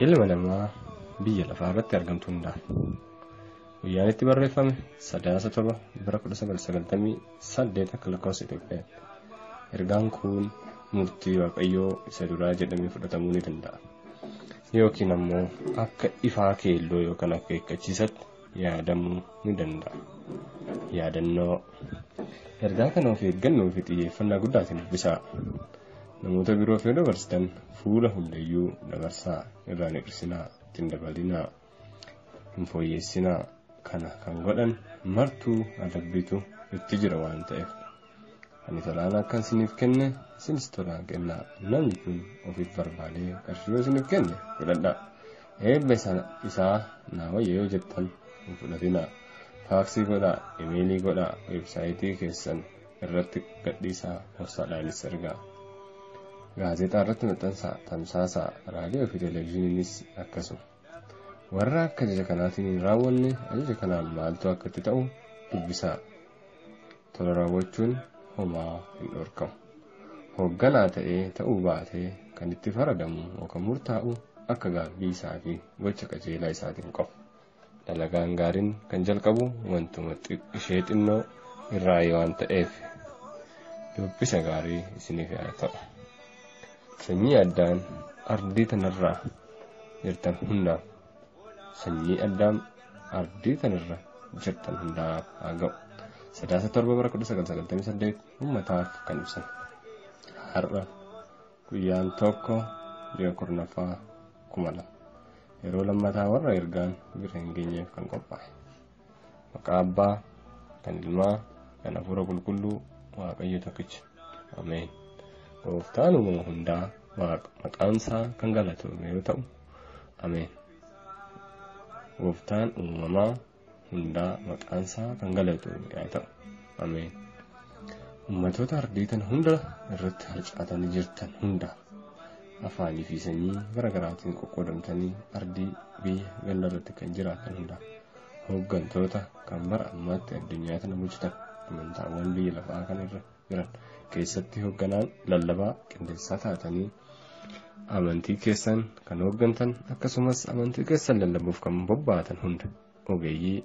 ilma namaa biyya lafaa irratti argamtu hundaa guyyaan itti barreeffame sadaasa torba bara 1998 akka lakkoofsa Itoophiyaatti. Ergaan kun murtii waaqayyoo isa duraa jedhamee fudhatamuu ni danda'a. Yookiin ammoo akka ifaa keelloo yookaan akka eeggachiisatti yaadamuu ni danda'a. Yaadannoo. Ergaa kana of eeggannoo fi xiyyeeffannaa guddaatiin dubbisaa namoota biroof yoo dabarsitan fuula hundayyuu dabarsaa irraa hin hir'isinaa ittiin dabalinaa hin fooyyessinaa kana kan godhan martuu adabbitu itti jira waan ta'eef. Ani tolaan akkan isiniif kenne isinis tolaan kennaa. Namni kun ofiif barbaadee qarshii yoo isiniif kenne fudhadhaa eebba isaa naa wayya yoo jettan hin fudhatinaa. Faaksii godhaa imeelii godhaa weebsaayitii keessan irratti gadhiisaa postaadhaanis ergaa gaazexaa irratti maxxansaa tamsaasaa raadiyoo fi televezyiiniinis akkasuma. Warra akka ajaja kanaatiin hin raawwanne ajaja kanaan maaltu akka itti ta'u? Dubbisaa. Tola raawwachuun homaa hin dhorkamu. Hoogganaa ta'ee ta'uu baatee kan itti faradamu yookaan murtaa'u akka gaabbii isaa fi gocha qajeelaa isaatiin qofa. Dalagaan gaariin kan jalqabu wantuma ishee xinnoo irraa waan ta'eef dubbisa gaarii isiniif haa ta'u sanyii addaan ardii tanarraa jirtan hundaaf sanyii addaan ardii tanarra jirtan hundaaf haa ga'u sadaasa torba bara 1998 uummataaf kan ibsan har'a guyyaan tokko ji'a kurnaffaa kuma lama yeroo lammataa warra ergaan bira hin geenyeef kan qophaa'e maqaa abbaa kan ilmaa kan hafuura qulqulluu waaqayyo tokkicha ameen gooftaan uumama hundaa maqaansaa kan galatoomu yoo ta'u ameen gooftaan uumamaa hundaa maqaansaa kan galatoomu yaa ta'u ameen ummatoota ardiitan hunda irratti harcaatanii jirtan hundaa afaanii fi sanyii garaagaraatiin qoqqoodamtanii ardii biyya ganda irratti kan jiraatan hundaa hooggantoota kan bara ammaatti addunyaa kana bulchitan amantaawwan biyya lafaa kana irra jiran keessatti hoogganaan lallabaa qindeessaa taatanii amantii keessan kan hooggantan akkasumas amantii keessan lallabuuf kan bobbaatan hunda ogeeyyii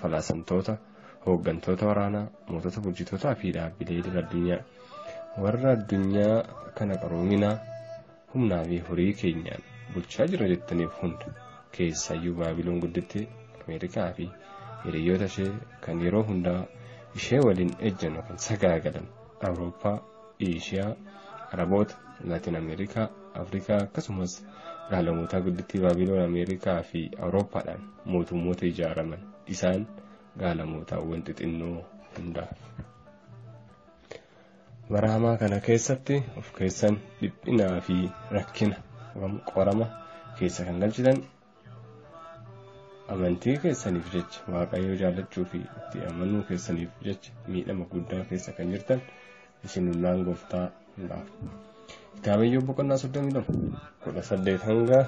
falaasamtoota hooggantoota waraanaa mootota bulchitootaa fi dhaabbilee addunyaa. Warra addunyaa kana qaroominaa humnaa fi horii keenyaan bulchaa jira jettaniif hunda keessayyuu baabiloon gudditti ameerikaa fi hiriyoota ishee kan yeroo hundaa ishee waliin ejjan kan sagaagalan awurooppaa eeshiyaa araboota laatin ameerikaa afrikaa akkasumas gaalamoota guddittii baabiloon ameerikaa fi awurooppaadhaan mootummoota ijaaraman isaan gaalamootaawwan xixinnoo hundaaf. barahamaa kana keessatti of keessan dhiphinaa fi rakkina qorama keessa kan galchitan amantii keessaniif jecha waaqayyoo jaallachuu fi itti amanuu keessaniif jecha miidhama guddaa keessa kan jirtan isin ullaan gooftaa hundaaf. Kitaabiyyoo boqonnaa soddomii lama kudha saddeet hanga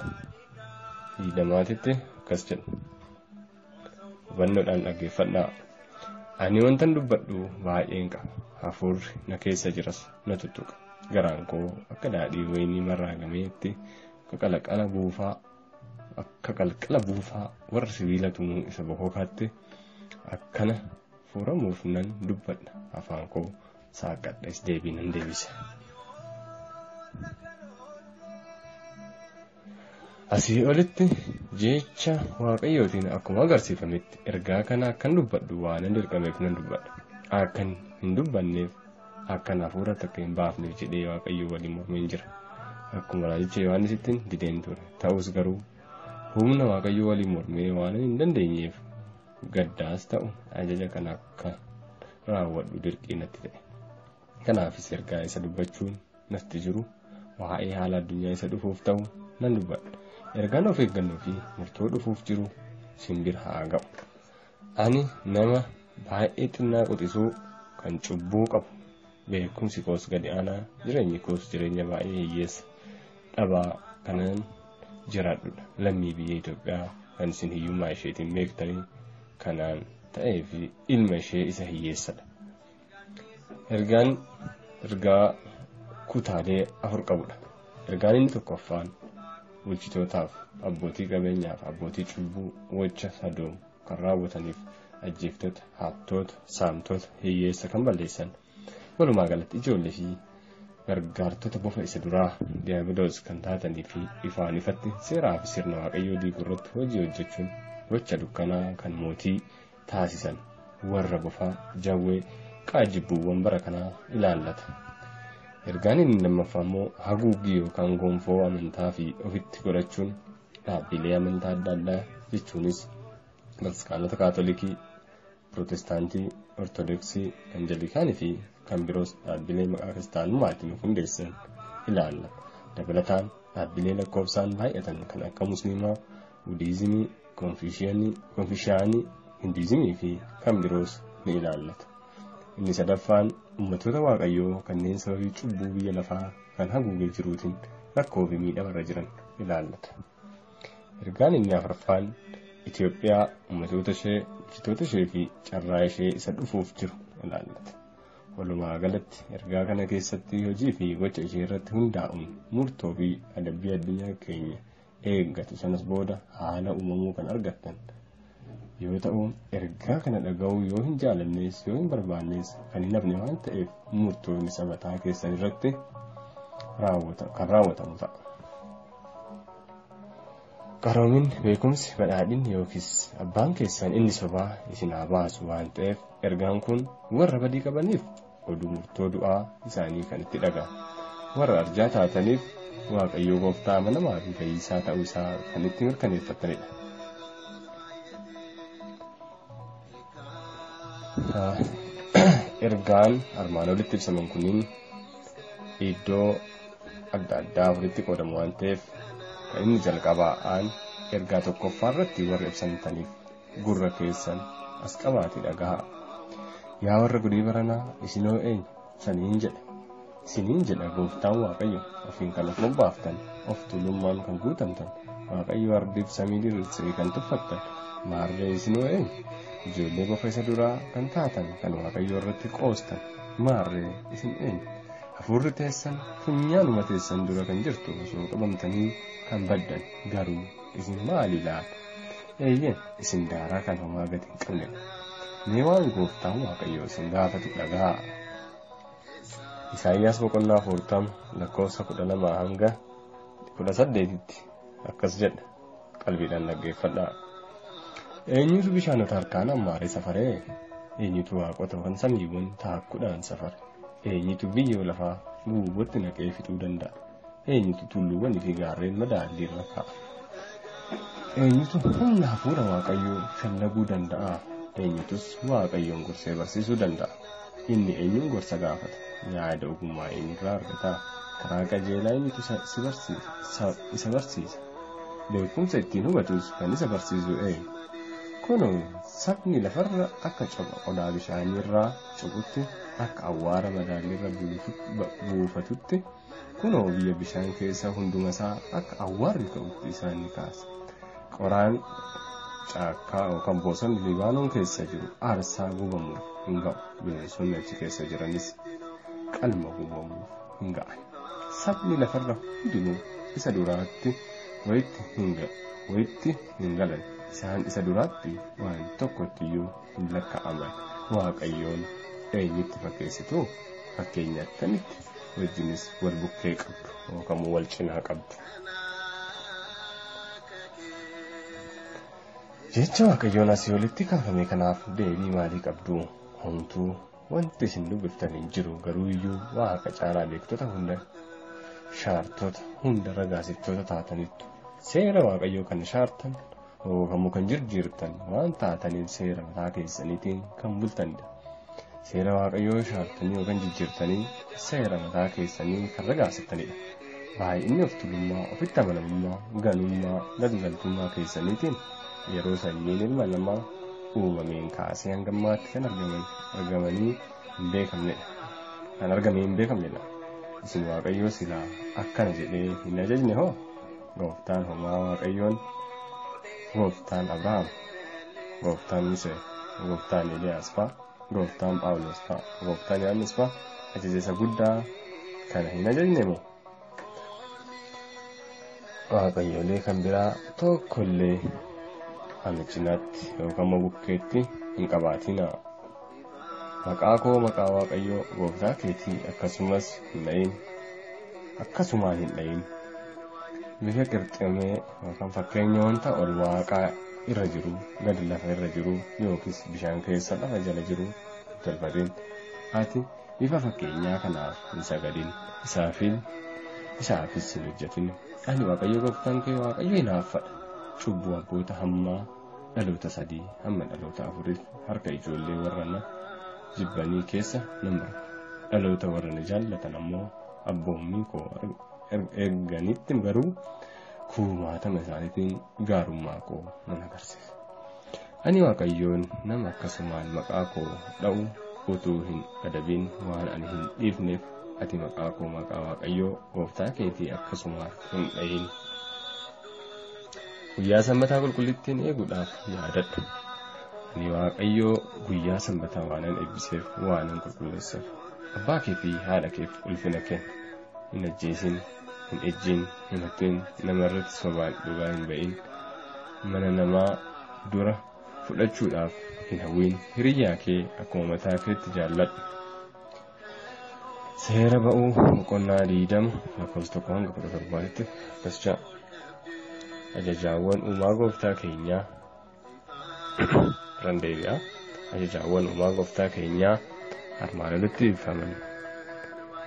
digdamaatitti akkas jedha. Hubannoodhaan dhaggeeffadhaa. Ani wantan dubbadhu baay'een qaba. Hafuurri na keessa jiras na tuttuqa. Garaan koo akka daadhii wayinii marraagameetti akka qalqala buufaa akka qalqala buufaa warra sibiila tumuu isa bokokaatti akkana furamuuf nan dubbadha. Afaan koo saaqadhas deebii nan deebisa. Asii olitti jecha waaqayyootiin akkuma agarsiifametti ergaa kana akkan dubbadhu waan nan dirqameef nan dubbadha. Akkan hin dubbanneef akkan hafuura takka hin baafneef jedhee waaqayyo waliin mormeen jira. Akkuma raajichaa Yohaannisittiin dideen ture. Ta'us garuu humna waaqayyo waliin mormee waan hin dandeenyeef gaddaas ta'u ajaja kana akka raawwadhu dirqii natti ta'e. Kanaafis ergaa isa dubbachuun natti jiru waa'ee haala addunyaa isa dhufuuf ta'u nan dubbadha. ergaan of eeggannoo fi murtoo dhufuuf jiru simbira haa ga'u. Ani nama baay'ee xinnaa quxisuu kan cubbuu qabu beekumsi koos gadi aanaa jireenyi koos jireenya baay'ee hiyyeessa dhabaa kanan jiraadhudha lammii biyya Itoophiyaa kan isin hiyyummaa isheetiin beektanii kanaan ta'ee fi ilma ishee isa hiyyeessadha. Ergaan ergaa kutaalee afur qabudha. Ergaan inni tokkoffaan bulchitootaaf abbootii qabeenyaaf abbootii cubbuu wacha sadoom kan raawwataniif ajjeeftota hattoota saamtota hiyyeessa kan balleessan walumaa galatti ijoollee fi gargaartota bofa isa duraa diyaabiloos kan taatanii fi ifaan ifatti seeraa fi sirna waaqayyoo diiguu irratti hojii hojjechuun gocha dukkanaa kan mootii taasisan warra bofaa jawwee qaajibbuuwwan bara kanaa ilaallata. ergaan inni lammaffaa immoo haguuggii yookaan gonfoo amantaa fi ofitti godhachuun dhaabbilee amantaa adda addaa jechuunis bataskaanota kaatolikii pirootestaantii ortodoksii anjelikaanii fi kan biroos dhaabbilee maqaa kiristaanumaatiin hundeessan ilaalla dabalataan dhaabbilee lakkoofsaan baay'atan kan akka musliimaa budiizimii konfishiyaanii hinduizimii fi kan biroos ni ilaallata inni sadaffaan ummatoota waaqayyoo kanneen sababii cubbuu biyya lafaa kan haguugee jiruutiin rakkoo fi miidhamarra jiran ilaallata. Ergaan inni afuraffaan Itoophiyaa ummatoota ishee, bulchitoota ishee fi carraa ishee isa dhufuuf jiru ilaallata. Walumaa galatti ergaa kana keessatti hojii fi gocha ishee irratti hundaa'uun murtoo fi adabbii addunyaa keenya eeggatu sanas booda haala uumamuu kan argattan. yoo ta'u ergaa kana dhaga'uu yoo hin jaalannees yoo hin barbaannees kan hin hafne waan ta'eef murtoonni sabataa keessan irratti kan raawwatamu ta'a. qaroomin beekumsi badhaadhinni yookiis abbaan keessan inni sobaa isin haa baasu waan ta'eef ergaan kun warra badii qabaniif oduu murtoo du'aa isaanii kan itti dhaga'a warra arjaa taataniif waaqayyoo gooftaa amanamaa fi fayyisaa ta'uu isaa kan itti mirkaneeffattanidha. ergaan armaan olitti ibsaman kunniin iddoo adda addaa walitti qoodamu waan ta'eef kan inni jalqabaan ergaa tokkoffaa irratti warra ibsamtaniif gurra keessan as qabaate dhaga'a. Yaa warra gudii baranaa isinoo eenyu saniin jedha. Isiniin jedha gooftaan waaqayyo ofiin kan of bobbaaftan of tuulummaan kan guutamtan waaqayyo ardiif samii diriirsee kan tuffattan maarree isinoo eenyu ijoollee bofa isa duraa kan taatan kan waaqayyo irratti qoostan maarree isin eenyu hafuurri teessan funyaanuma teessan dura kan jirtu osoo qabamtanii kan baddan garuu isin maali laata eeyyeen isin daaraa kan homaa gadi hin qabne mee waan gooftaan waaqayyo isin gaafatu dhagaa isaayyaas boqonnaa afurtama lakkoofsa kudha lamaa hanga kudha saddeetitti akkas jedha qalbiidhaan dhaggeeffadhaa. eenyutu bishaanota harkaan hammaaree safaree eenyutu waaqota kan samiiwwan taakkuudhaan safare eenyutu biyya lafaa guubotti naqee fixuu danda'a eenyutu tulluuwwanii fi gaarreen madaallii irra kaa'a eenyutu humna hafuura waaqayyoo shallaguu danda'a eenyutus waaqayyoon gorsee barsiisuu danda'a. Inni eenyuun gorsa gaafata. Yaada ogummaa eenyurraa argata. Karaa qajeelaa eenyutu isa barsiisa. Beekumsa ittiin hubatus kan isa barsiisu eenyu? Kunoo sabni lafarra akka coba qodaa bishaaniirraa cuqutti akka awwaara madaalliirra buufatutti kunoo biyya bishaan keessa hunduma isaa akka awwaarri ka'utti isaan ni kaasa. Qoraan bosonni libaanoon keessa jiru aarsaa gubamuuf hin ga'u bineensonni achi keessa jiranis qalma gubamuuf hin ga'an sabni lafarra hundinuu isa duraatti wayitti hin galan isaan isa duraatti waan tokkotti iyyuu hin lakka'aman waaqayyoon eenyutti fakkeessitu fakkeenya akkamitti wajjinis wal bukkee qabdu yookaan wal cinaa qabdu. Jecha waaqayyoon asii olitti kaafame kanaaf deebii maalii qabdu homtuu wanti isin dubbiftan hin jiru garuu iyyuu waaqa caalaa beektota hunda shaartota hunda ragaasiftoota taatanitti seera waaqayyoo kan shaartan yookaan kan jirjiirtan waan taataniif seera mataa keessaniitiin kan bultanidha. Seera waaqayyoo shaartanii yookaan jijjiirtanii seera mataa keessanii kan ragaasiftanidha. Baay'inni of tuulummaa, ofitti amanamummaa, ganummaa, galgaltummaa keessaniitiin yeroo sanyiin ilma namaa uumameen kaasee hanga ammaatti kan argaman argamanii hin beekamnedha. Kan argamee hin beekamnedha. Isin waaqayyoo silaa akkana jedhee hin ajajne hoo? Gooftaan homaa waaqayyoon gooftaan Abrahaam, gooftaan Musee, gooftaan Eliyaas fa'a, gooftaan Phaawulos fa'a, gooftaan Yohaannis fa'a ajaja isa guddaa kana hin ajajne moo? waaqayyolee kan biraa tokkollee amicinaatti yookaan immoo bukkeetti hin qabaatinaa. Maqaa koo maqaa waaqayyoo gooftaa keetii akkasumas hin dhayin akkasumaan hin dhayin bifa qirxamee yookaan fakkeenya wanta ol waaqaa irra jiru gadi lafa irra jiru yookiis bishaan keessa lafa jala jiru dalbadin. Ati bifa fakkeenyaa kanaaf hin sagadin. Isaafin isaafis hin hojjetin ani waaqayyo gooftaan kee waaqayyo hinaaffadha cubbuu abboota hammaa dhaloota sadii hamma dhaloota afuritti harka ijoollee warrana jibbanii keessa nan bara dhaloota warrana jaallatan ammoo abboommii koo eeganitti garuu kumaatama isaaniitiin gaarummaa koo nan agarsiisa. Ani waaqayyoon nama akkasumaan maqaa koo dha'u utuu hin adabin waan ani hin dhiifneef ati maqaa koo maqaa waaqayyoo gooftaa keetii akkasumaan hin dhayin. Guyyaa sanbataa qulqullittiin eeguudhaaf yaadadhu. Ani waaqayyoo guyyaa sanbataa waanan eebbiseef waanan qulqulleesseef abbaa kee fi haadha keef ulfina kenna. Hin ajjeesin, hin ejjiin, hin hattuun, namarratti sobaan dhugaa hin ba'in, mana namaa dura fudhachuudhaaf hin hawwiin, hiriyyaa kee akkuma mataa keetti jaalladhu. Seera ba'uu boqonnaa diidama lakkoofsa tokko hanga kudha torbaatti akkas ja'a. Ajajaawwan uumaa gooftaa keenyaa randeebi'a. Ajajaawwan uumaa gooftaa keenyaa armaan olitti ibsaman.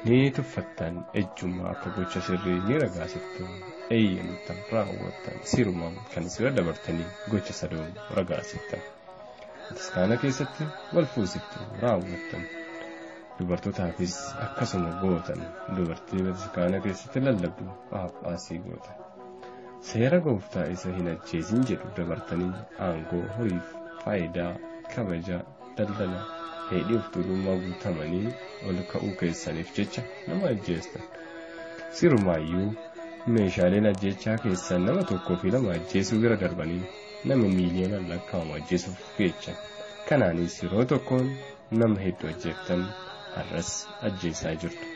Ni tuffattan ejjummaa akka gocha sirrii ni ragaasiftu eeyyamtan raawwattan sirumaan kan sira dabartanii gocha sadoom ragaasiftan. Bataskaana keessatti wal fuusiftu raawwattan. dubartootaafis akkasuma gootan dubartii bataskaana keessatti lallabdu phaaphaasii gootan seera gooftaa isa hin ajjeesin jedhu dabartanii aangoo horiif faayidaa kabaja daldala dheedhii of tuulummaa guutamanii ol ka'uu keessaniif jecha nama ajjeestan sirumaayyuu meeshaaleen ajjechaa keessan nama tokkoo fi lama ajjeesuu bira darbanii nama miiliyoonaan lakkaa'amu ajjeesuuf geechan kanaanis yeroo tokkoon nama hedduu ajjeeftan har'as ajjeesaa jirtu.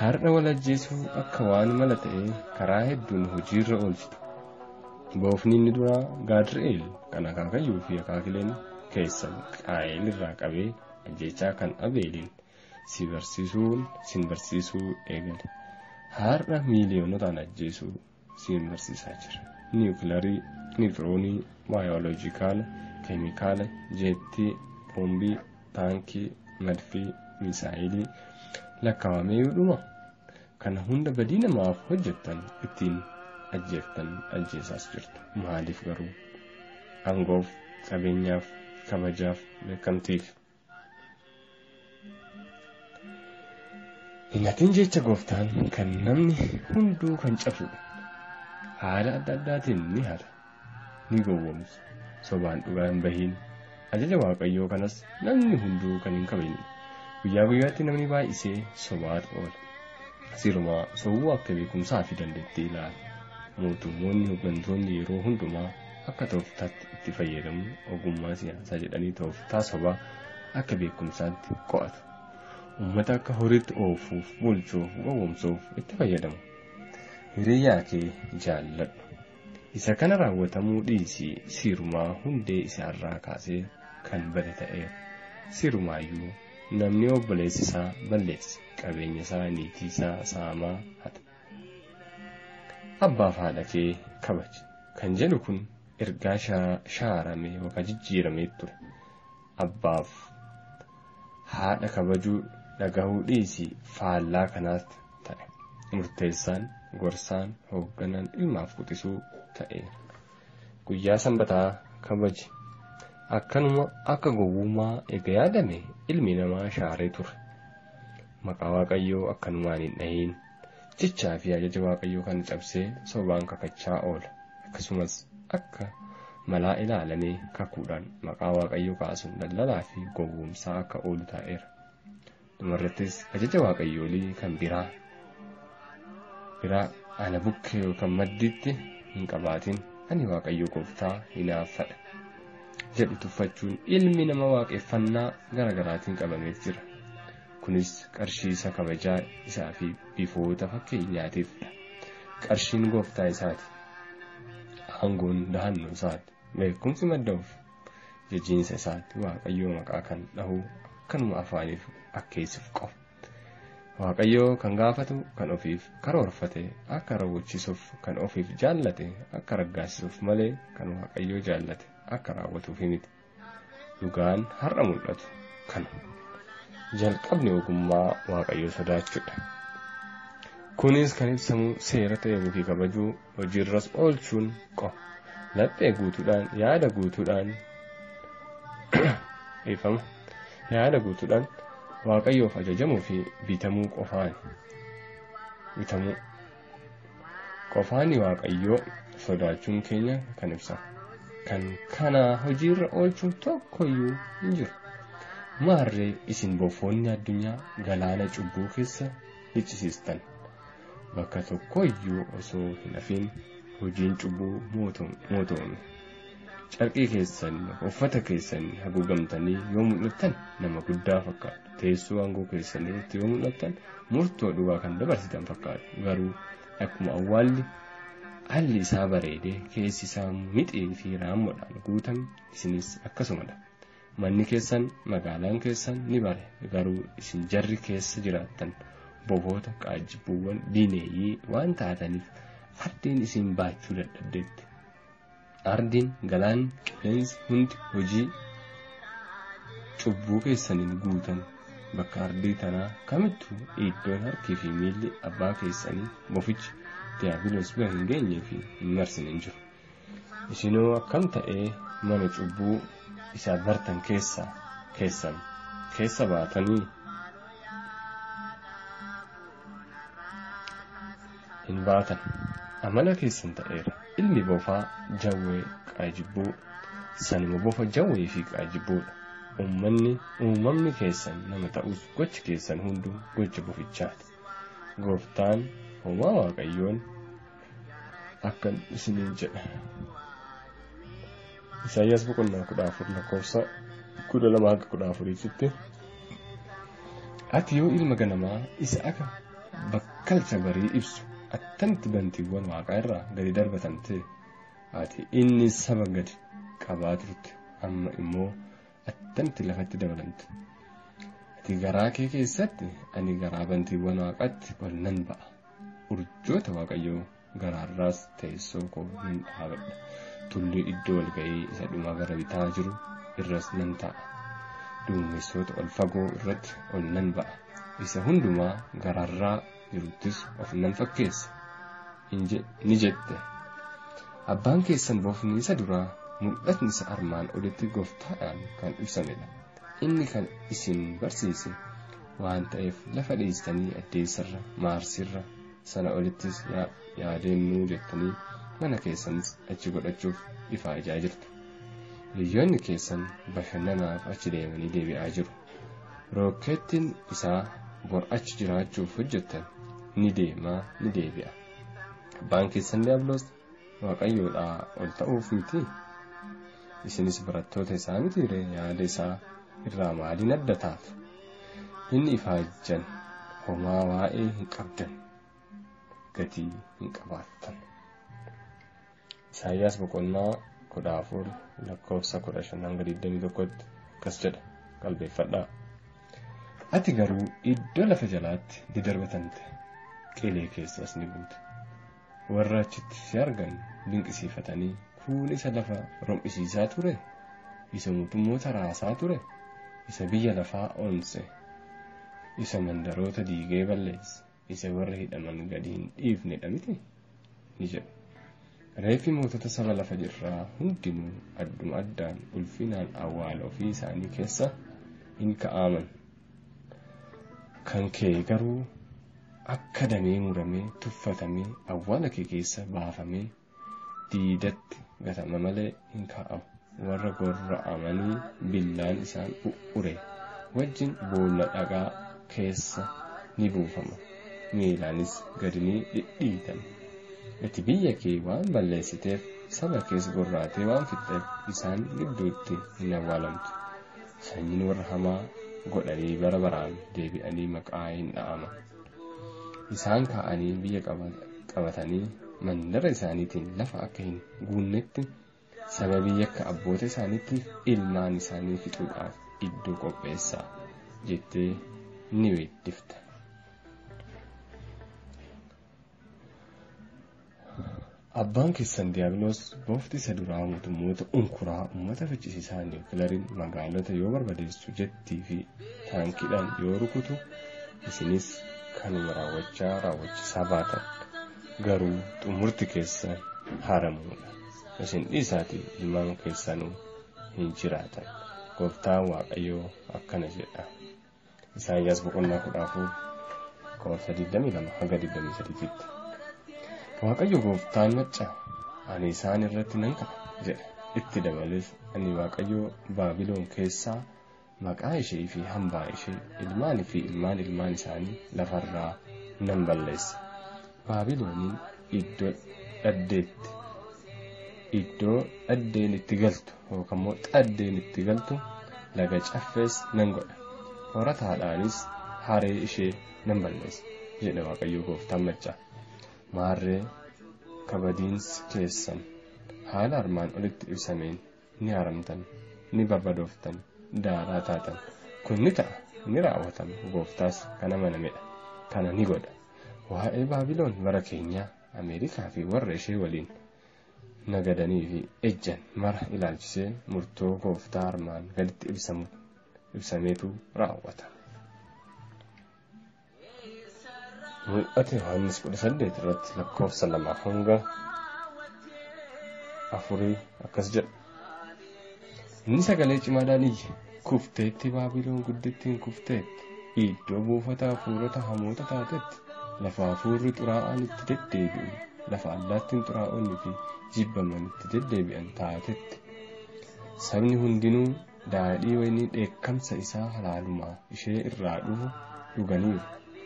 Har'a wal ajjeesuu akka waan mala ta'ee karaa hedduun hojiirra oolchitu. Boofni inni duraa Gaadri'eel kan akaakayyuu fi akaakileen keessan qaa'eel irraa qabee ajjechaa kan abeeliin si barsiisuun sin barsiisuu eegale. Har'a miiliyoonotaan ajjeesuu sin barsiisaa jira. Niwukilarii, niwutiroonii, baayoloojikaala, keemikaala, jeettii, boombii, taankii, madfii, misaayilii dhuma kana hunda badii namaaf hojjettan ittiin ajjeeftan ajjeesaas jirtu maaliif garuu aangoof qabeenyaaf kabajaaf beekamtiif hinnatiin jecha gooftaan kan namni hunduu kan cabsudha haala adda addaatiin ni hata ni gowwoomsa sobaan dhugaa hin bahiin ajaja waaqayyoo kanas namni hunduu kan hin kabajne guyyaa guyyaatti namni baay'isee sobaat oola sirumaa sobuu akka beekumsaa fi dandeettii ilaala mootummoonni hooggantoonni yeroo hundumaa akka tooftaatti itti fayyadamu ogummaa siyaasaa jedhanii tooftaa sobaa akka beekumsaatti qo'atu uummata akka horiitti oofuuf bulchuuf gowwoomsuuf itti fayyadamu hiriyyaa kee jaalladhu isa kana raawwatamuu dhiisii sirumaa hundee isaarraa kaasee kan bade ta'eera sirumaayyuu namni obboleessi isaa balleesse qabeenya isaa niitii isaa saamaa hata abbaaf haadha kee kabaji kan jedhu kun ergaa shaaramee yookaan jijjiiramee ture. Abbaaf haadha kabajuu dhagahuu dhiisii faallaa kanaatti ta'e. Murteessaan gorsaan hoogganaan ilmaaf quxisuu ta'eera guyyaa sanbataa kabaji akkanuma akka gowwummaa eega yaadame ilmi namaa shaaree ture. Maqaa waaqayyoo akkanumaan hin dhahiin jechaa fi ajaja waaqayyoo kan cabsee sobaan kakachaa oola. Akkasumas akka malaa ilaalamee kakuudhaan maqaa waaqayyoo kaasuun daldalaa fi gowwumsaa akka oolu taa'eera. Dhumarrattis ajaja waaqayyoolii kan biraa biraa ana bukkee yookaan maddiitti hin qabaatin. Ani waaqayyo gooftaa hinaaffadha jedhu tuffachuun ilmi nama waaqeffannaa gara garaatiin qabameet jira. Kunis qarshiisa kabajaa isaa fi bifoota fakkeenyaatiifidha. qarshiin gooftaa isaati aangoon dahannoo isaati beekumsi madda'uuf jajjiinsa isaati waaqayyoo maqaa kan dhahuu akkanuma afaaniif akkeessuuf qofa. Waaqayyoo kan gaafatu kan ofiif karoorfate akka raawwachisuuf kan ofiif jaallate akka raggaasisuuf malee kan waaqayyoo jaallate akka raawwatuuf miti. Dhugaan har'a mul'atu kana. Jalqabni ogummaa waaqayyoo sodaachuudha. Kunis kan ibsamu seera ta'ee fi kabajuu hojiirras oolchuun qofa. Laphee guutuudhaan yaada guutuudhaan eeffama. Yaada guutuudhaan waaqayyoof ajajamuu fi bitamuu qofaan bitamuu qofaani waaqayyoo sodaachuun keenya kan ibsa kan kana hojiirra oolchuun tokkoyyuu hin jiru maarree isin bofoonni addunyaa galaana cubbuu keessa liccisiistan bakka tokkoyyuu osoo hin hafiin hojiin cubbuu mootoome carqii keessan uffata keessan haguugamtanii yoo mul'attan nama guddaa fakkaatu teessoo aangoo keessan irratti yoo mul'attan murtoo dhugaa kan dabarsitan fakkaatu garuu akkuma awwaalli alli isaa bareedee keessi isaa mixii fi raammoodhaan guutame isinis akkasumadha manni keessan magaalaan keessan ni bare. Garuu isin jarri keessa jiraattan boboota qaajjibbuuwwan diineeyyii waan taataniif ardiin isin baachuu dadhabdeetti. Ardiin galaan qilleensi hundi hojii cubbuu keessaniin guutan bakka ardii tanaa kamittuu iddoon harkii fi miilli abbaa keessanii bofichi diyaabiloos bira hin geenyee fi hin marsine hin jiru isinoo akkam ta'ee mana cubbuu isaa bartan keessaa keessan keessa baatanii hin baatan amala keessan ta'eera ilmi bofaa jawwee qaajibbuu sanuma bofa jawwee fi qaajibbuudha uummanni uumamni keessan nama ta'us gochi keessan hunduu gocha bofichaati gooftaan homaa waaqayyoon akkan isiniin jedha isaayyaas boqonnaa kudha afur lakkoofsa kudha lama hanga kudha afuriitti. Ati yoo ilma ganamaa isa akka bakkalcha barii ibsu attamitti bantiiwwan waaqaa irraa gadi darbatamte ati inni saba gadi qabaa turte amma immoo attamitti lafatti dabalamte ati garaa kee keessatti ani garaa bantiiwwan waaqaatti ol nan ba'a. Urjoota waaqayyoo garaarraas teessoo koo nan dhaabadha tulluu iddoo walga'ii isa dhumaa gara bitaa jiru irras nan ta'a. Duumessoota ol fagoo irratti ol nan ba'a. Isa hundumaa garaarraa jiruttis of nan fakkeessa. Ni jette. Abbaan keessan bofni isa duraa mul'atni isa armaan olitti gooftaadhaan kan ibsamedha inni kan isin barsiise waan ta'eef lafa dhiistanii addeessarra maarsirra sana olittis yaadannuu jettanii mana keessanis achi godhachuuf ifa ajaa jirtu. Biyyoonni keessan bashannanaaf achi deemanii deebi'aa jiru. Rookeettiin isaa bor achi jiraachuuf hojjettan ni deemaa ni deebi'a. Abbaan keessan diiyaabiloos waaqayyoodhaa ol ta'uuf miti isinis barattoota isaa mitiire yaada isaa irraa maaliin adda taatu inni ifaajjan homaa waa'ee hin qabdan gatii hin qabaattan isaayyaas boqonnaa kudha afur lakkoofsa kudha shan hanga digdamii tokkotti akkas jedha qalbeeffadhaa ati garuu iddoo lafa jalaatti ni darbatamte qilee keessas ni buute warra achitti si argan dinqisiifatanii kun isa lafa rom'isiisaa ture isa mootummoota raasaa ture isa biyya lafaa onse isa mandaroota diigee balleesse isa warra hidhaman gadi hin dhiifnedha miti? Ni jedhu reeffi mootota saba lafa jirraa hundinuu adduma addaan ulfinaan awwaala ofii isaanii keessa hin ka'aman. Kan kee garuu akka damee muramee tuffatamee awwaala kee keessa baafamee diidatti gatama malee hin kaa'amu warra gorra'amanii billaan isaan u'ure. Wajjin boolla dhagaa keessa ni buufama miilaanis gadi ni dhidhiitama ati biyya kee waan balleessiteef saba kees gorraatee waan fixxeef isaan gidduutti hin awwaalamtu. Sanyiin warra hamaa godhanii bara baraan deebi'anii maqaa hin dha'ama. Isaan ka'anii biyya qabatanii mandara isaaniitiin lafa akka hin guunnetti sababii akka abboota isaaniitti ilmaan isaanii fixuudhaaf iddoo qopheessaa jettee ni weeddifta. Abbaan keessan diiyaabiloos goofti isa duraa mootummoota unkuraa uummata ficcisiisaa niwukilariin magaalota yoo barbadeessu jettii fi taankiidhaan yoo rukutu isinis kanuma raawwachaa raawwachiisaa baatan garuu xumurti keessan haaramuudha. Isin dhiisaatii ilmaan keessanuu hin jiraatan. Gooftaan Waaqayyoo akkana jedha. Isaayyaas boqonnaa kudha afur lakkoofsa 22 hanga 23tti. Waaqayyo gooftaan macca ani isaan irratti nan qaba jedha. Itti dabalees ani Waaqayyo Baabiloon keessaa maqaa ishee fi hambaa ishee ilmaanii fi ilmaan ilmaan isaanii lafarraa nan balleessa. Baabilooniin iddoo dhaddeetti iddoo dhaddeen itti galtu yookaan immoo dhaddeen itti galtu laga caffees nan godha. Horataadhaanis haree ishee nan balleessa jedha Waaqayyo gooftaan macca. Maarree kabadiinsi keessan haala armaan olitti ibsameen ni haramtan ni barbadooftan daaraa taatan. Kun ni ta'a ni raawwatama gooftaas kan amanamedha kana ni godha. Waa'ee baabiloon bara keenyaa ameerikaa fi warra ishee waliin nagadanii fi ejjan mara ilaalchisee murtoo gooftaa armaan gaditti ibsameetu raawwata. Mul'ate yohaannis kudha saddeet irratti lakkoofsa lamaa hanga afurii akkas jedha. Inni sagalee cimaadhaan iyye kufteetti baabiloon guddittiin kufteetti iddoo buufata hafuurota hamoota taatetti lafa hafuurri xuraa'aan itti deddeebi'u lafa allaattiin xuraa'onni fi jibbaman itti deddeebi'an taatetti sabni hundinuu daadhii wayinii dheekkamsa isaa halaalumaa ishee irraa dhufu dhuganiiru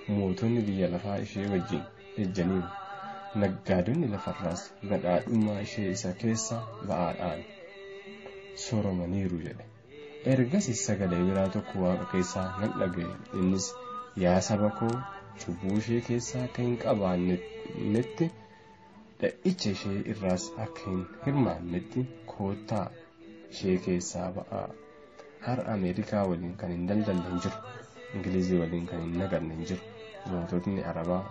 mootonni biyya lafaa ishee wajjin ejjaniiru naggaadonni lafarraas badhaadhummaa ishee isa keessa ba'aadhaan sooromaniiru jedhe. Ergasis sagalee biraa tokko waaqa keessaa nan dhaga'e innis yaa saba koo cubbuu ishee keessaa akka hin qabaannetti dha'icha ishee irraas akka hin hirmaannetti koottaa ishee keessaa ba'aa har'a ameerikaa waliin kan hin daldalle hin jiru. Ingilizii waliin kan hin naganne hin jiru moototni arabaa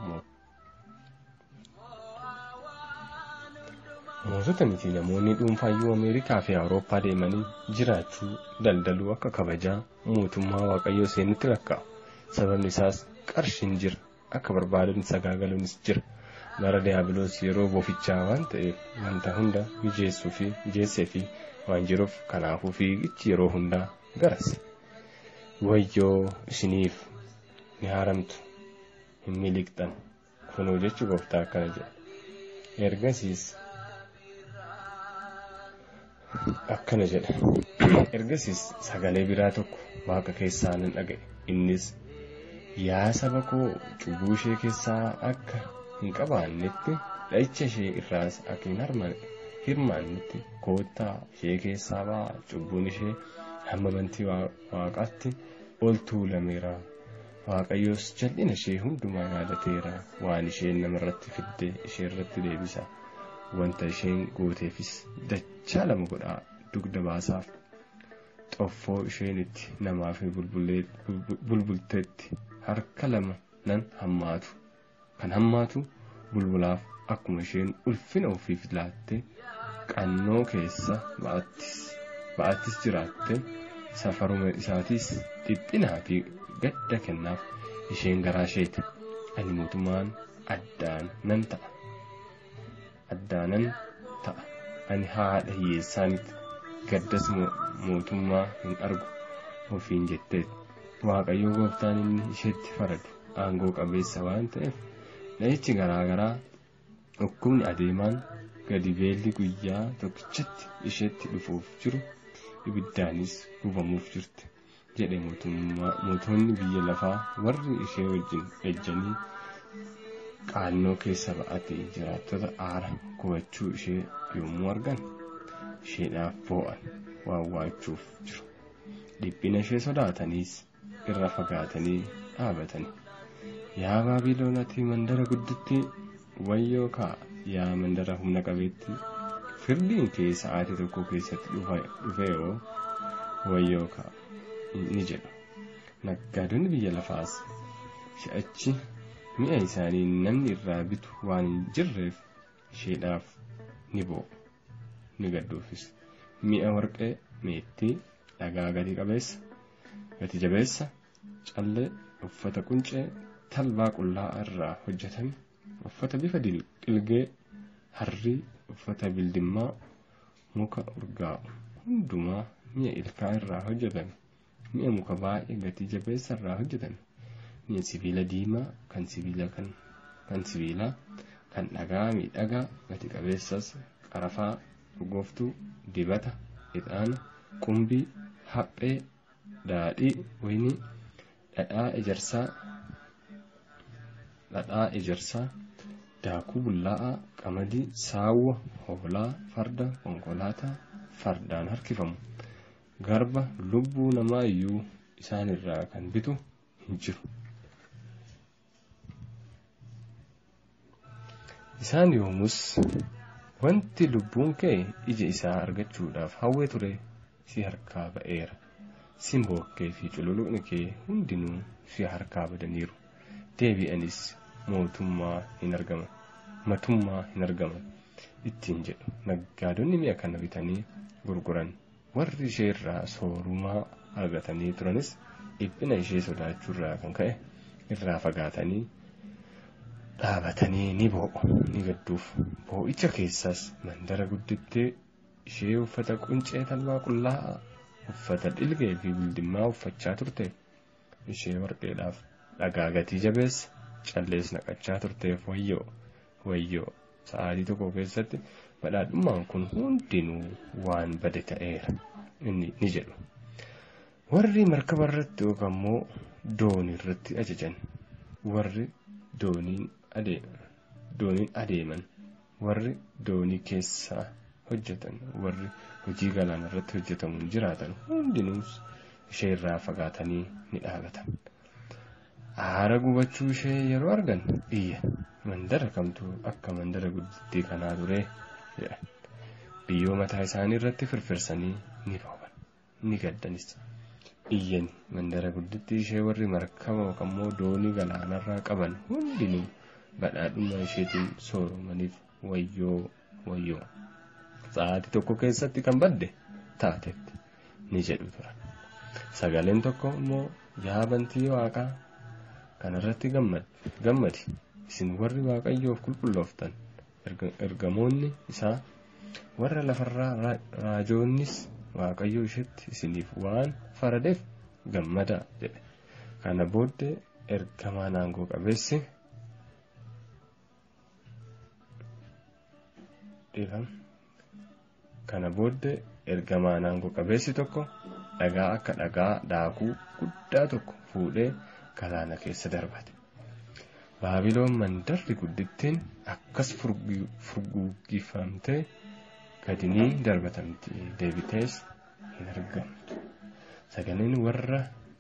mootota miti namoonni dhuunfaayyuu ameerikaa fi awurooppaa deemanii jiraachuu daldaluu akka kabajaa mootummaa waaqayyoo seenutti lakkaa'u sababni isaas qarshiin jira akka barbaadan sagaagaluunis jira bara diyaabiloos yeroo bofichaa waan ta'eef wanta hunda mijeessuu fi mijeessee fi waan jiruuf kanaafuu fiigichi yeroo hundaa garas wayyoo isiniif ni haaramtu hin miliqxan kunoo jechu gooftaa akkana jedha ergasiis akkana jedha ergasiis sagalee biraa tokko waaqa keessaa nan dhaga'e innis yaa saba koo cubbuu ishee keessaa akka hin qabaannetti dha'icha ishee irraas akka hin hirmaannetti koottaa ishee keessaa ba'aa cubbuun ishee hamma bantii waaqaatti ol tuulameera waaqayyoos jal'ina ishee hundumaa yaadateera. Waan isheen namarratti fidde ishee irratti deebisa. Wanta isheen gooteefis dachaa lama godhaa dugda baasaaf xoffoo isheen itti namaaf bulbulteetti harka lama nan hammaatu. Kan hammaatu bulbulaaf akkuma isheen ulfina ofiif laatte qannoo keessa ba'attis jiraatte safaruma isaatiis dhiphinaa fi gadda kennaaf isheen garaa isheeti ani mootummaan addaan nan ta'a addaanan ta'a ani haadha hiyyeessaanitti gaddas mootummaa hin argu ofiin jetteet waaqayyoo gooftaan inni isheetti faradu aangoo qabeessa waan ta'eef dha'ichi garaagaraa dhukkubni adeemaan gadi beelli guyyaa tokkichatti isheetti dhufuuf jiru ibiddaanis gubamuuf jirti jedhe mootonni biyya lafaa warri ishee wajjin ejjanii qaannoo keessa ba'ate jiraattota aara gubachuu ishee yommuu argan isheedhaaf boo'an waawwaachuuf jiru. Dhiphina ishee sodaataniis irra fagaatanii dhaabatani. Yaa baabiloon ati mandara gudditti wayyoo kaa yaa mandara humna qabeetti firdiin kee sa'aatii tokko keessatti dhufe yoo wayyoo kaa ni jedhu naggaadonni biyya lafaas si'achi mi'a isaanii namni irraa bitu waan hin jirreef isheedhaaf ni bo'u ni gadduufis. Mi'a warqee meettii dhagaa gatii qabeessa gati jabeessa callee uffata quncee talbaa qullaa'aa irraa hojjetame uffata bifa dhilgee harrii uffata bildimmaa muka urgaa'u hundumaa mi'a ilkaa irraa hojjetame mi'a muka baay'ee gatii jabeessa irraa hojjetame mi'a sibiila diimaa kan sibiila kan sibiilaa kan dhagaa miidhagaa gati qabeessas qarafaa urgooftuu dibata ixaana qumbii haphee daadhii waynii dhadhaa ejersaa dhadhaa ejersaa daakuu bullaa'aa qamadii saawwa hoolaa farda konkolaataa fardaan harkifamu garba lubbuu namaa iyyuu isaan irraa kan bitu hin jiru. Isaan yoomus wanti lubbuun kee ija isaa argachuudhaaf hawwee ture si harkaa ba'eera. Simbookkee fi cululuqni kee hundinuu si harkaa badaniiru. Deebi'anis mootummaa hin argaman. Matummaa hin argaman. Ittiin jedhu naggaadonni mi'a kana bitanii gurguran warri ishee irraa soorumaa argatanii turanis dhiphina ishee sodaachuurraa kan ka'e irraa fagaatanii dhaabatanii ni boo'u ni gadduuf. Boo'icha keessaas mandara guddittee ishee uffata quncee talbaa qullaa'aa uffata dhilgee fi bildimmaa uffachaa turte ishee warqeedhaaf dhagaa gatii jabeessa callees naqachaa turteef wayyoo wayyoo sa'aatii tokko keessatti badhaadhummaan kun hundinuu waan bade ta'eera inni ni jedhu warri markaba irratti yookaan immoo doonii irratti ajajan warri dooniin adeeman warri doonii keessaa hojjetan warri hojii galaana irratti hojjetamuun jiraatan hundinuus ishee irraa fagaatanii ni dhaabatan. Aara gubachuu ishee yeroo argan iyya mandara kamtu akka mandara guddittii kanaa ture jedhan. Biyyoo mataa isaanii irratti firfirsanii ni boo'an ni gaddanis. Iyyani mandara guddittii ishee warri markaba yookaan doonii galaanarraa qaban hundinuu badhaadhummaa isheetiin sooromaniif wayyoo wayyoo. Sa'aatii tokko keessatti kan badde taatetti ni jedhu turan. Sagaleen tokko immoo yaa bantii waaqaa kanarratti gammadi isin warri waaqayyoof qulqullooftan ergamoonni isaa warra lafarraa raajoonnis waaqayyoo isheetti isiniif waan faradeef gammadaa jedhe kana booddee ergamaan aangoo qabeessi kana booddee ergamaan aangoo qabeessi tokko dhagaa akka dhagaa daakuu guddaa tokko fuudhee galaana keessa darbate. Baabiloon mandarri guddittiin akkas furguggifamtee gadi ni darbatamti deebitees hin argamtu. Sagaleen warra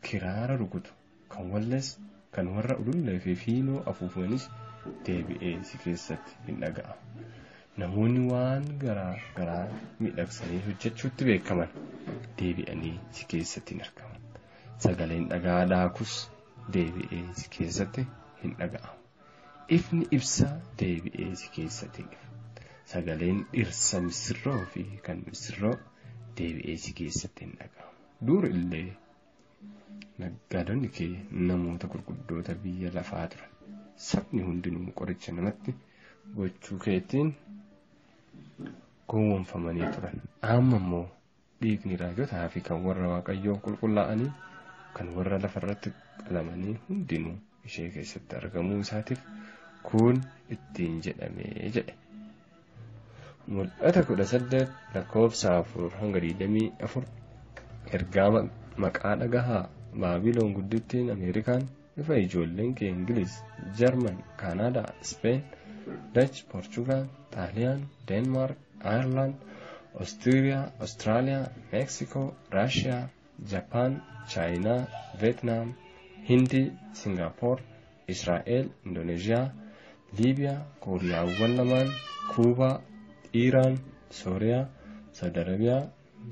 kiraara rukutu kan wallees kan warra ulullee fi fiinoo afuufanis deebi'ee si keessatti hin dhaga'amu. Namoonni waan garaa garaa miidhagsanii hojjechuutti beekaman deebi'anii si keessatti hin argaman. Sagaleen dhagaa daakus deebi'ee si keessatti hin dhaga'amu. Ifni ibsaa deebi'ee si keessatti ifu. Sagaleen dhirsa misirroo fi kan misirroo deebi'ee si keessatti hin dhaga'amu. Dur illee naggaadonni kee namoota gurguddoota biyya lafaa turan. Sabni hundinuu qoricha namatti gochuu keetiin gowwoomfamanii turan. Amma immoo dhiigni raajotaa fi kan warra waaqayyoo qulqullaa'anii kan warra lafarratti qalamanii hundinuu ishee keessatti argamuu isaatiif kun ittiin jedhamee jedhe. Mul'ata kudha saddeet lakkoofsa afur hanga digdamii afur ergaa maqaa dhagahaa baabiloon guddittiin ameerikaan ifa ijoolleen kee ingiliz jarman kaanaadaa speen dach poorchugaal xaaliyaan deenmaark ayerlaand oostiriyaa awustiraaliyaa meeksikoo raashiyaa japaan chaayinaa veetnaam ሂንድ፣ ሲንጋፖር፣ እስራኤል፣ ኢንዶኔዥያ፣ ሊቢያ፣ ኮሪያውያን ለማን፣ ኩባ፣ ኢራን፣ ሶሪያ፣ ሳውዲ አረቢያ፣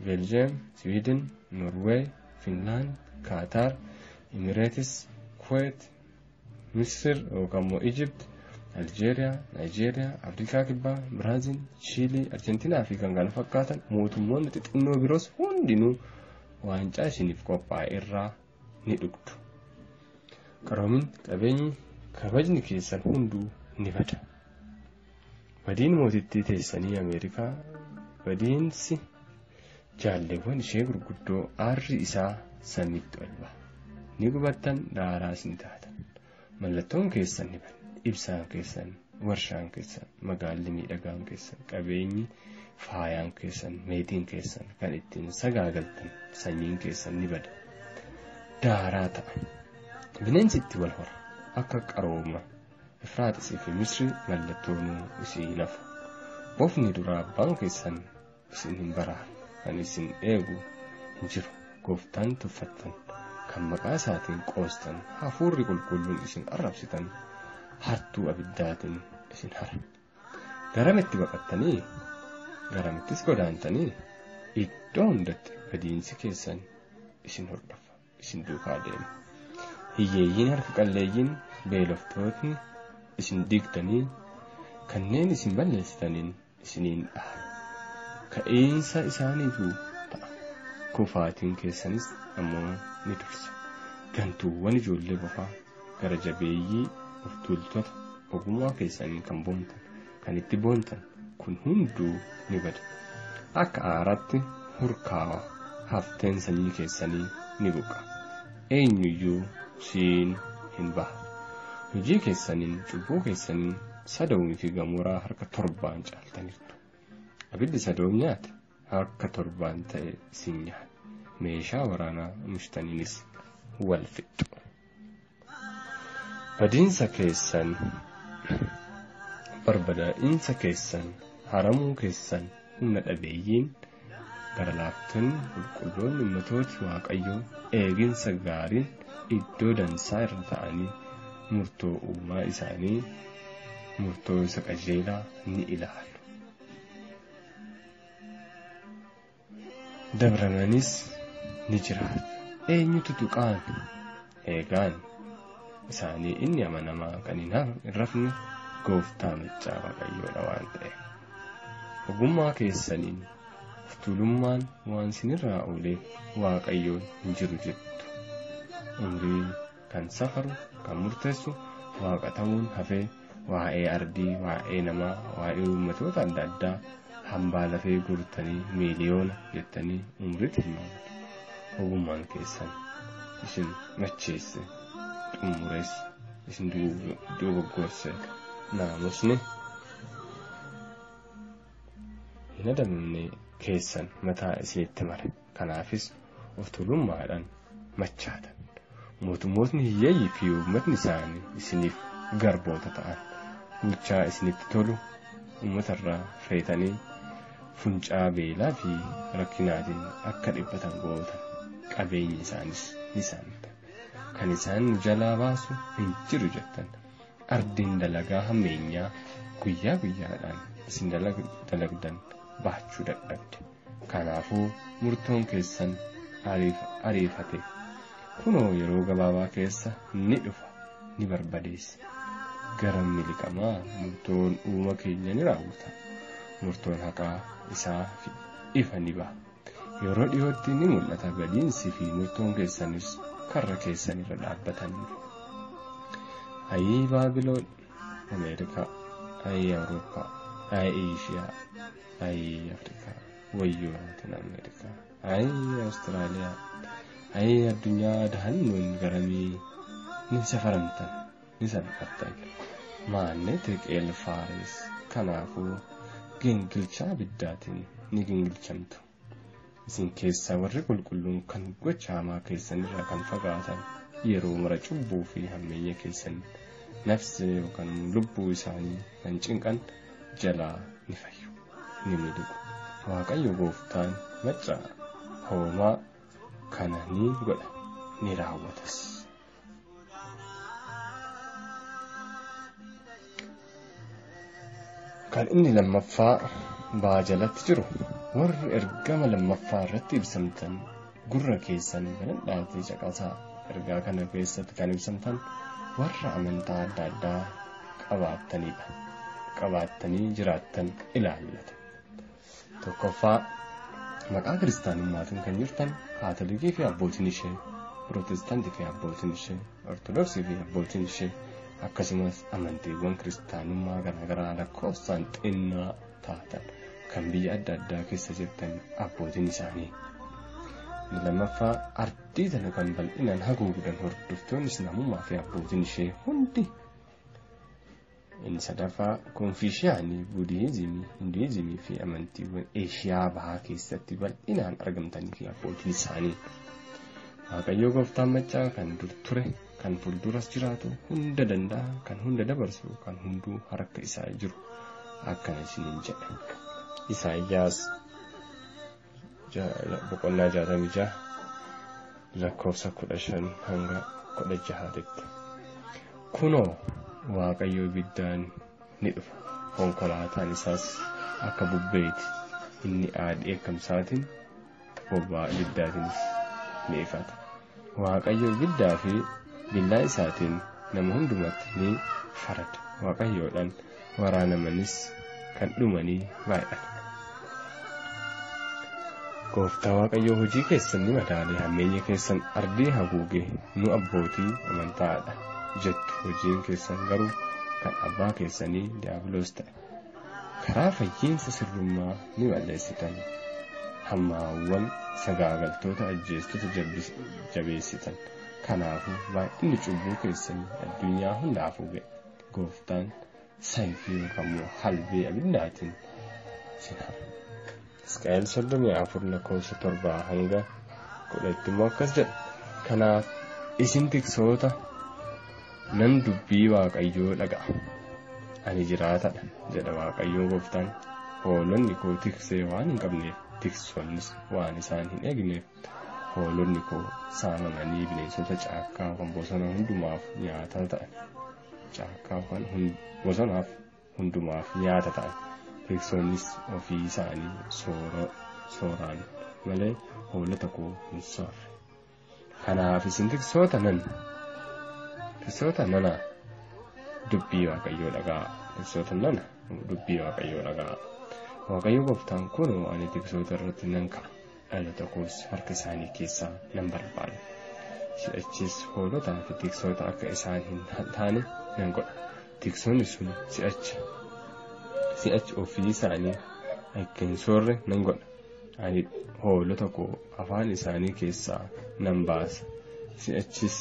ቤልጅየም፣ ስዊድን፣ ኖርዌይ፣ ፊንላንድ፣ ካታር፣ ኢሚሬትስ፣ ኩዌት፣ ምስር ወከሞ ኢጅፕት አልጄሪያ፣ ናይጄሪyaa, Afrikaa Kibbaa, Biraazil, Chiilii, Arjentiinaa fi kan kana fakkaatan mootummoonni xixinnoo biroos hundinuu waancaa ishiniif qophaa'e irraa ni dhugdu. Qaroomin qabeenyi kabajni keessan hunduu ni bada. Badiin mootittii teessanii Ameerikaa badiinsi jaalleewwan ishee gurguddoo aarri isaa samiitti ol ba'a. Ni gubattan daaraas ni taatan. Mallattoon keessan ni bada. Ibsaan keessan, warshaan keessan, magaalli miidhagaan keessan, qabeenyi faayaan keessan, meetiin keessan kan ittiin sagaagaltan sanyiin keessan ni bada. Daaraa ta'a. Bineensi itti wal hora akka qarooma Efraaxisii fi Misrii mallattoonuu isii nafu. Bofni duraa abbaan keessan isin hin baraaru kan isin eegu hin jiru. Gooftaan tuffattan kan maqaa isaatiin qoostan hafuurri qulqulluun isin arrabsitan hartuu abiddaatiin isin hara. Garamitti baqattanii garamittis godaantanii iddoo hundatti badiinsi keessan isin hordofa isin duukaa deema. Hiyyeeyyiin harka qalleeyyiin beeloftootni isin digdanii kanneen isin balleessitaniin isiniin dhaha ka'iinsa isaaniitu ta'a. Kufaatiin keessanis ammoo ni dursa gantuuwwan ijoollee bofaa gara jabeeyyii of tuultota ogummaa keessaniin kan boontan kan itti boontan kun hunduu ni bada. Akka aaraatti hurkaawa hafteen sanyii keessanii ni buqa. Eenyuyyuu siin hin baha hojii keessaniin cubbuu keessaniin sadoomii fi gamoraa harka torbaan caaltaniirtu abiddi sadoom nyaate harka torbaan ta'e isin nyaate. Meeshaa waraanaa mushtaniinis wal fixxu. Badiinsa keessan barbadaa'insa keessan haramuu keessan humna dhabeeyyiin gara laaftonni qulqulloonni ummatooti waaqayyoo eeginsa gaariin iddoo dansaa irra ta'anii murtoo uumaa isaanii murtoo isa qajeelaa ni ilaalu. Dabramanis ni jiraatu. Eenyutu tuqaan eegaan isaanii inni amanamaa kan hin rafne gooftaa maccaa waaqayyoodha waan ta'eef. Ogummaa keessaniin tuulummaan waan sinirraa ooleef waaqayyoon hin jiru jettu. Umrii kan safaru kan murteessu waaqa ta'uun hafee waa'ee ardii waa'ee namaa waa'ee uummatoota adda addaa hambaa lafee guurtanii miiliyoona jettanii umriitti himaamatu ogummaan keessan isin macheesse xumurees isin dogoggorse naamusni hin adamne keessan mataa isinitti mare. Kanaafis of tuulummaadhaan machaatan mootummootni hiyyeeyyii fi uummatni isaanii isiniif garboota ta'an bulchaa isinitti tolu uummatarraa feetanii funcaa beelaa fi rakkinaatiin akka dhiphatan gootan qabeenyi isaanis ni saamta kan isaan jalaa baasu hin jiru jettan ardiin dalagaa hammeenyaa guyyaa guyyaadhaan isin dalagdan baachuu dadhabde kanaafuu murtoon keessan ariifate kunoo yeroo gabaabaa keessa ni dhufa ni barbadeessa gara miliqamaa murtoon uuma keenya ni raawwata. Murtoon haqaa isaa ifa ni ba'a. Yeroo dhiyootti ni mul'ata. Badiinsi fi murtoon keessanis karra keessan irra dhaabbatan ayii baabiloon ameerikaa ayii awurooppaa ayii eeshiyaa ayii afrikaa wayyoo laatin ameerikaa ayii awustiraaliyaa ayii addunyaa dahannoon garamii ni safaramtan ni salphattan maanne teqeel faares kanaafuu gingilchaa biddaatiin ni gingilchamtu isin keessaa warri qulqulluun kan gocha hamaa keessanirraa kan fagaatan yeroo mara cubbuu fi hammeenya keessan nafsi yookaan lubbuu isaanii kan cinqan jalaa ni fayyu ni miliqu waaqayyo gooftaan macca hoomaa kana ni godha ni raawwatas. kan inni lammaffaa baa jalatti jiru warri ergama lammaffaa irratti ibsamtan gurra keessan banadhaatii caqasaa ergaa kana keessatti kan ibsamtan warra amantaa adda addaa qabaattanidha qabaattanii jiraattan ilaallata tokkoffaa maqaa kiristaanummaatiin kan jirtan kaatolikii fi abbootiin ishee pirootestaantii fi abbootiin ishee ortodoksii fi abbootiin ishee akkasumas amantiiwwan kiristaanummaa garaagaraa lakkoofsaan xinnaa taatan kan biyya adda addaa keessa jirtan abbootiin isaanii. lammaffaa ardii tana kan bal'inaan haguugdan hordoftoonni islaamummaa fi abbootiin ishee hundi. Sadaffaa konfiishiyaanii budiizimii hinduizimii fi amantiiwwan eeshiyaa bahaa keessatti bal'inaan argamtanii fi abbootiin isaanii. waaqayyoo gooftaan maccaa kan dur ture kan fuulduras jiraatu hunda danda'a kan hunda dabarsu kan hunduu harka isaa jiru. Akkana isiniin jedha isaayyaas boqonnaa jaatamii jaha lakkoofsa kudha shan hanga kudha jahaatitti kunoo waaqayyo ibiddaan ni dhufa. Konkolaataan isaas akka bubbeeti inni aadhii eekkamsaatiin bobbaa ibiddaatiinis ni ifata. Waaqayyo ibiddaa fi billaa isaatiin nama hundumatti ni farada. Waaqayyoodhaan waraanamanis kan dhumanii baay'atan. Gooftaa waaqayyoo hojii keessan ni madaale hammeenya keessan ardii haguuge nu abbootii amantaadha jettu hojiin keessan garuu kan abbaa keessanii diiyaabiloos ta'e. Karaa fayyiinsa sirrummaa ni balleessitan. Hammaawwan sagaagaltoota ajjeestota jabeessitan. Kanaafuu baay'inni cubbuu keessanii addunyaa hundaaf ga'e. Gooftaan sayfii yookaan halbee abiddaatiin sin hara. Isqaa'eel soddomii afur lakkoofsa torbaa hanga kudhatti immoo akkas jedha. Kanaaf isin tiksoota nan dubbii waaqayyoo dhaga'a. Ani jiraatadha jedha waaqayyoo gooftaan. Hoolonni koo tiksee waan hin qabneef tiksoonnis waan isaan hin eegneef hoolonni koo saamamanii bineensota caakkaa kan bosona hundumaaf nyaata ta'an. Caakkaa kan bosonaaf hundumaaf nyaata ta'an. tiksoonnis ofii isaanii sooraan malee hoolota koo hin soorre. Kanaaf isin tiksoota nan tiksoota nana dubbii waaqayyoo dhagaa tiksoota nana dubbii waaqayyoo dhagaa. Waaqayyo gooftaan kun ani tiksoota irratti nan ka'a dhalata koos harka isaanii keessaa nan barbaada. Si'achis hoolotaa fi tiksoota akka isaan hin taane nan godha. Tiksoonni sun si'acha si'achi ofii isaanii akka hin soorre nan godha. Ani hoolota koo afaan isaanii keessaa nan baasa. Si'achis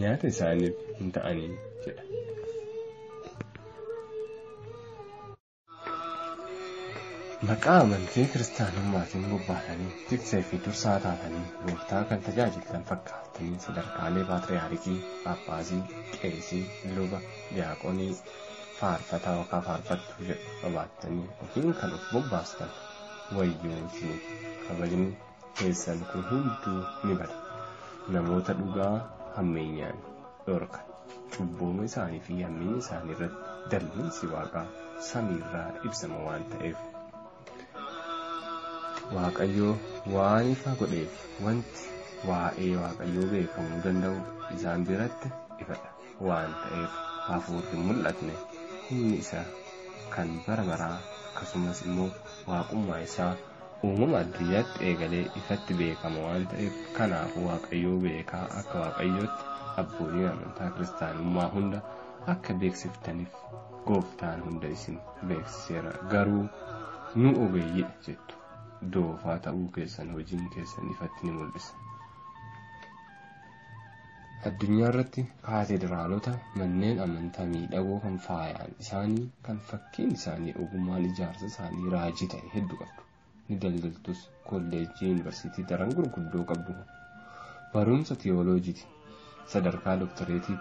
nyaata isaaniif hin ta'anii jedha. Maqaa amantii kiristaanummaatiin bobbaatanii tiksee fi dursaa taatanii gooftaa kan tajaajiltan fakkaatanii sadarkaalee paatriyaarikii, paappaasii, qeesii, luba, diyaaqonii, faarfataa yookaan faarfattuu jedhu qabaattanii ofiin kan of bobbaastan wayyoo isiniif kabajni keessan kun hunduu ni bada namoota dhugaa hammeenyaan dhorkan cubbuuma isaanii fi hammeenya isaanii irratti dallinsi waaqaa samiirraa ibsama waan ta'eef waaqayyoo waan ifa godheef wanti waa'ee waaqayyoo beekamuu danda'u isaan biratti ifadha waan ta'eef hafuurri mul'atne humni isaa kan bara baraa akkasumas immoo waaqummaa isaa uumama addunyaatti eegalee ifatti beekama waan ta'eef kanaafuu waaqayyoo beekaa akka waaqayyootti abbootiin amantaa kiristaanummaa hunda akka beeksiftaniif gooftaan hunda isin beeksiseera garuu nu ogeeyyiidha jettu doofaa ta'uu keessan hojiin keessan ifatti ni mul'isa. addunyaa irratti kaatedraalota manneen amantaa miidhagoo kan faayaan isaanii kan fakkiin isaanii ogummaan ijaarsa isaanii raajii ta'e hedduu qabdu ni daldaltus kolleejjii yuunivarsiitii daran gurguddoo qabdu barumsa tiyooloojiiti sadarkaa doktoreetii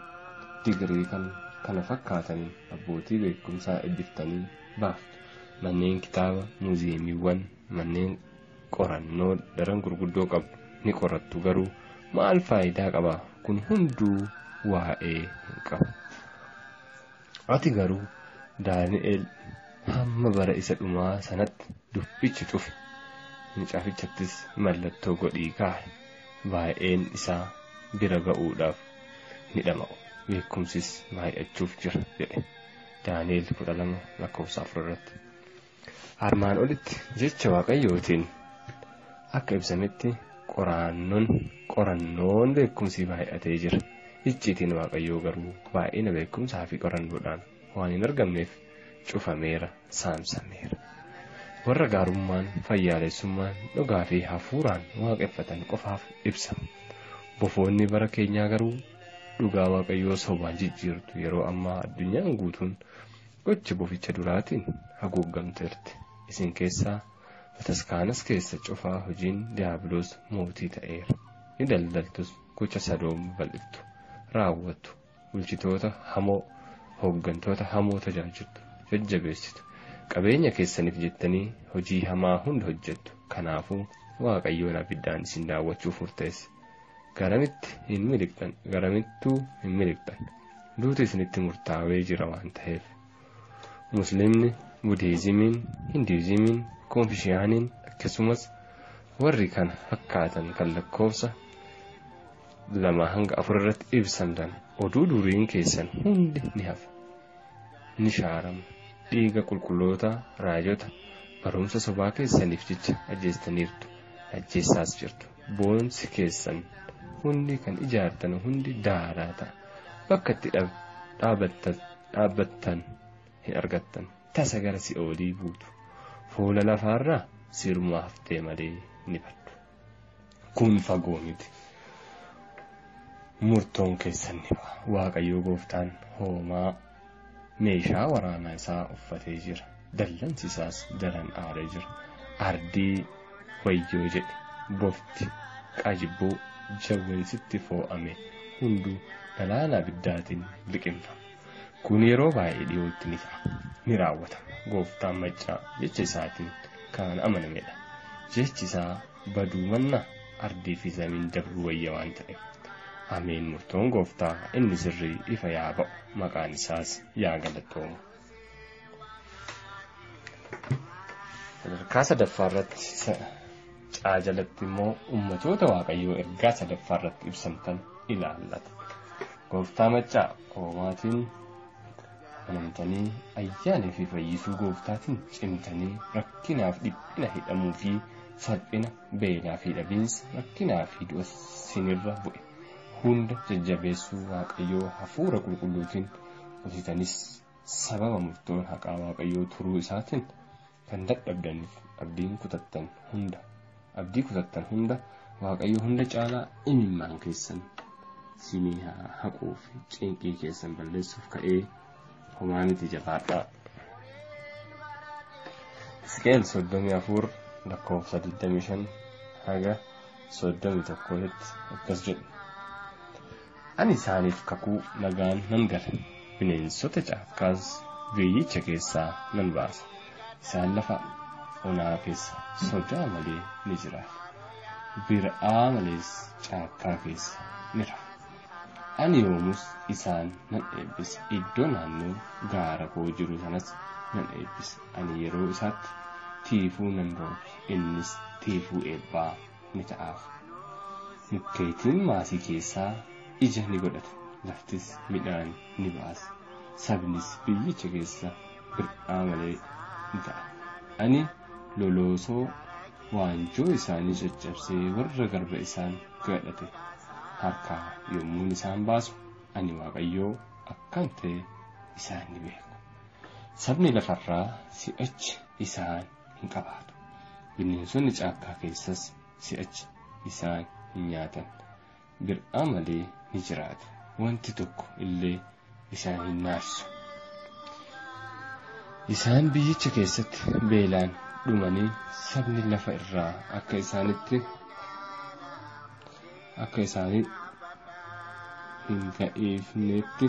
digirii kan kana fakkaatanii abbootii beekumsaa eebbiftanii baaftu manneen kitaaba muuziyeemiiwwan manneen qorannoo daran gurguddoo qabdu ni qorattu garuu maal faayidaa qaba kun hunduu waa'ee hin qabu. Ati garuu Daani'el hamma bara isa dhumaa sanatti dubbichi cufe mucaafichattis mallattoo godhii kaa'e. Baay'een isaa bira ga'uudhaaf ni dhama'u. Beekumsis baay'achuuf jira jedhe. Daani'el kudha lama lakkoofsa afur irratti. Armaan olitti jecha waaqayyootiin akka ibsametti qoraannoon qorannoon beekumsii baay'atee jira. Icciitiin waaqayyoo garuu baay'ina beekumsaa fi qorannoodhaan waan hin argamneef cufameera saamsameera warra gaarummaan fayyaalessummaan dhugaa fi hafuuraan waaqeffatan qofaaf ibsama bofoonni bara keenyaa garuu dhugaa waaqayyoo sobaan jijjiirtu yeroo ammaa addunyaan guutuun gocha boficha duraatiin haguuggamteerti. Isin keessaa bataskaanas keessa cufaa hojiin diyaabiloos mootii ta'eera. Ni daldaltus gocha sadoom bal'iftu raawwattu bulchitoota hamoo hooggantoota hamoo tajaajiltu jajjabeessitu qabeenya keessaniif jettanii hojii hamaa hunda hojjettu. Kanaafuu waaqayyoon abiddaan isin daawwachuuf murteesse garamitti hin miliqxan garamittuu hin miliqxan duuti isinitti murtaawee jira waan ta'eef. Muslimni budiizimiin hinduuzimiin koonfishiyaaniin akkasumas warri kana fakkaatan kan lakkoofsa lama hanga afur irratti ibsamtan oduu duriin keessan hundi ni hafa ni shaarama dhiiga qulqulloota raajota barumsa sobaa keessaniif jecha ajjeestaniirtu ajjeessaas jirtu. Boonsi keessan hundi kan ijaartan hundi daaraa ta'a. Bakka itti dhaabbattan hin argattan. Tasa gara si'oolii buutu. Fuula lafaarraa sirumaa haftee malee ni baddu. Kun fagoo miti. Murtoon keessan ni ba'a. Waaqayyoo gooftaan hoomaa meeshaa waraanaa isaa uffatee jira dallansi isaas daran aaree jira ardii wayyoo jedhe bofti qajibboo jawweensitti foo'ame. Hunduu galaana abiddaatiin liqimfama kun yeroo baay'ee dhiyootti ni ta'a. Ni raawwatama gooftaan maccaa jecha isaatiin kan amanamedha jechi isaa baduu manna ardii fi samiin dabruu wayya waan ta'eef ameen murtoon gooftaa. Inni sirrii ifa yaa ba'u maqaan isaas yaa galatoomu. sadarkaa sadaffaa irratti caajalatti immoo ummatoota waaqayyoo ergaa sadaffaa irratti ibsamtan ilaallata. Gooftaa maccaa hoomaatiin amanamtanii ayyaanii fi fayyisuu gooftaatiin cimtanii rakkinaaf dhiphina hidhamuu fi salphina beelaa fi dhabiinsa rakkinaa fi du'a sinirra bu'e hunda jajjabeessuu waaqayyoo hafuura qulqulluutiin hojjetanis sababa murtoon haqaa waaqayyoo turuu isaatiin kan dadhabdaniif abdiin kutattan hunda abdii kutattan hunda waaqayyo hunda caalaa imimmaan keessan sinii haquu fi cinqii keessan balleessuuf ka'ee homaa miti jabaadhaa. Iskeel soddomii afur lakkoofsa 25 haga 31tti akkas jedhu. Ani isaaniif kakuu nagaan nan gala bineensota caakkaas veeyyicha keessaa nan baasa. Isaan lafa onaa keessa sodaa malee ni jiraatu. Bir'aa malees caakkaa keessa ni rafu. Ani yoomus isaan nan eebbisa. Iddoo naannoo gaara koo jiru sanas nan eebbisa. Ani yeroo isaatti tiifuu nan roobsa. Innis tiifuu eebbaa ni ta'aaf. Mukkeetiin maasii keessaa ija ni godhata. Laftis midhaan ni baasa. Sabnis biyyicha keessa bir'aa malee ni ta'a. Ani loloosoo waanjoo isaanii caccabsee warra garba isaan gadhate harkaa yommuun isaan baasu ani waaqayyoo akkan ta'e isaan ni beeku. Sabni lafarraa si'achi isaan hin qabaatu. Bineensonni caakkaa keessas si'achi isaan hin nyaatan. Bir'aa malee ni jiraatu. Wanti tokko illee isaan hin naassu. Isaan biyyicha keessatti beelaan dhumanii sabni lafa irraa akka isaanitti akka isaanii hin ga'eefnetti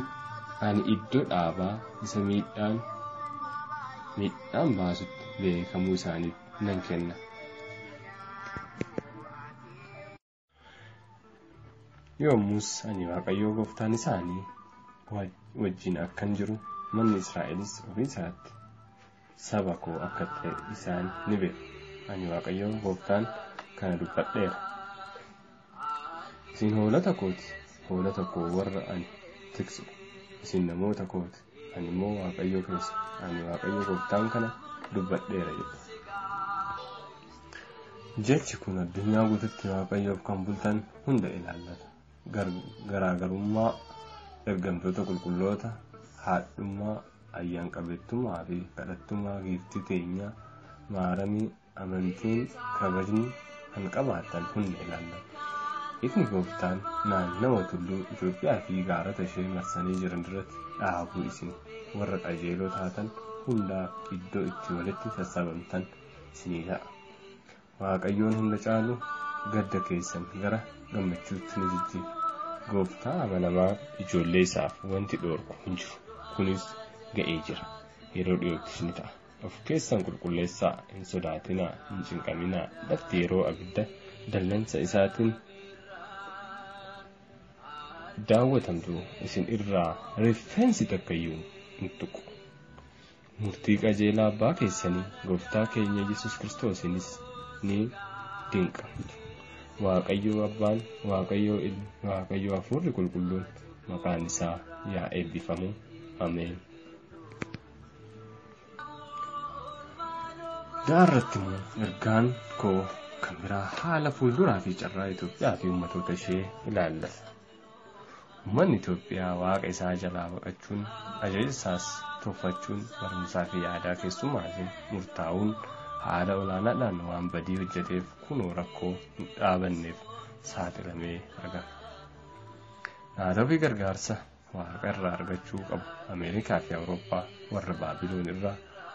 ani iddoo dhaabaa isa miidhaan baasutti beekamuu isaaniif nan kenna. Yommus ani Waaqayyoo gooftaan isaanii wajjin akkan jiru manni Israa'elis ofii isaatti saba koo akka ta'e isaan ni beeku ani waaqayyo gooftaan kana dubbadheera isin hoolota kooti hoolota koo warra ani tiksu. Isin namoota kooti ani immoo waaqayyo keessa ani waaqayyo gooftaan kana dubbadheera jedhe jechi kun addunyaa guututti waaqayyoof kan bultan hunda ilaallata garaagarummaa ergamtoota qulqulloota haadhummaa ayyaan qabeettummaa fi kadhattummaa giiftii teenyaa maaramii amantiin kabajni kan qabaatan hunda ilaallata ifni gooftaan naannawa tulluu Itoophiyaa fi gaarota ishee marsanii jiran duratti dhaabuu isin warra qajeeloo taatan hundaa iddoo itti walitti sassabamtan isinii ta'a. Waaqayyoon hunda caalu gadda keessan gara gammachuutti ni. Gooftaa amanamaa ijoollee isaaf wanti dhoorku hin jiru. Kunis ga'ee jira. Yeroo dhiyoottis ni ta'a. Of keessan qulqulleessaa hin sodaatinaa hin cinqaminaa lafti yeroo abidda dallansa isaatiin daawwatamtu isin irraa rifeensi takkayyuu hin tuqu. Murtii qajeelaa abbaa keessanii gooftaa keenya Yesus Kiristoosinis ni dinqamtu. Waaqayyo abbaan, Waaqayyo Waaqayyo hafuurri qulqulluun maqaan isaa yaa eebbifamu. Ameen. Gaarratti ergaan koo kan biraa haala fuulduraa fi carraa Itoophiyaa fi uummatoota ishee ilaallata. Uummanni Itoophiyaa waaqa isaa jalaa baqachuun ajaja isaas tuffachuun barumsaa fi yaadaa keessummaatiin murtaa'uun haala olaanaadhaan waan badii hojjeteef kunoo rakkoo hin dhaabanneef saaxilamee argama. Naataa fi gargaarsa waaqa irraa argachuu qabu Ameerikaa fi Awurooppaa warra Baabiloon irraa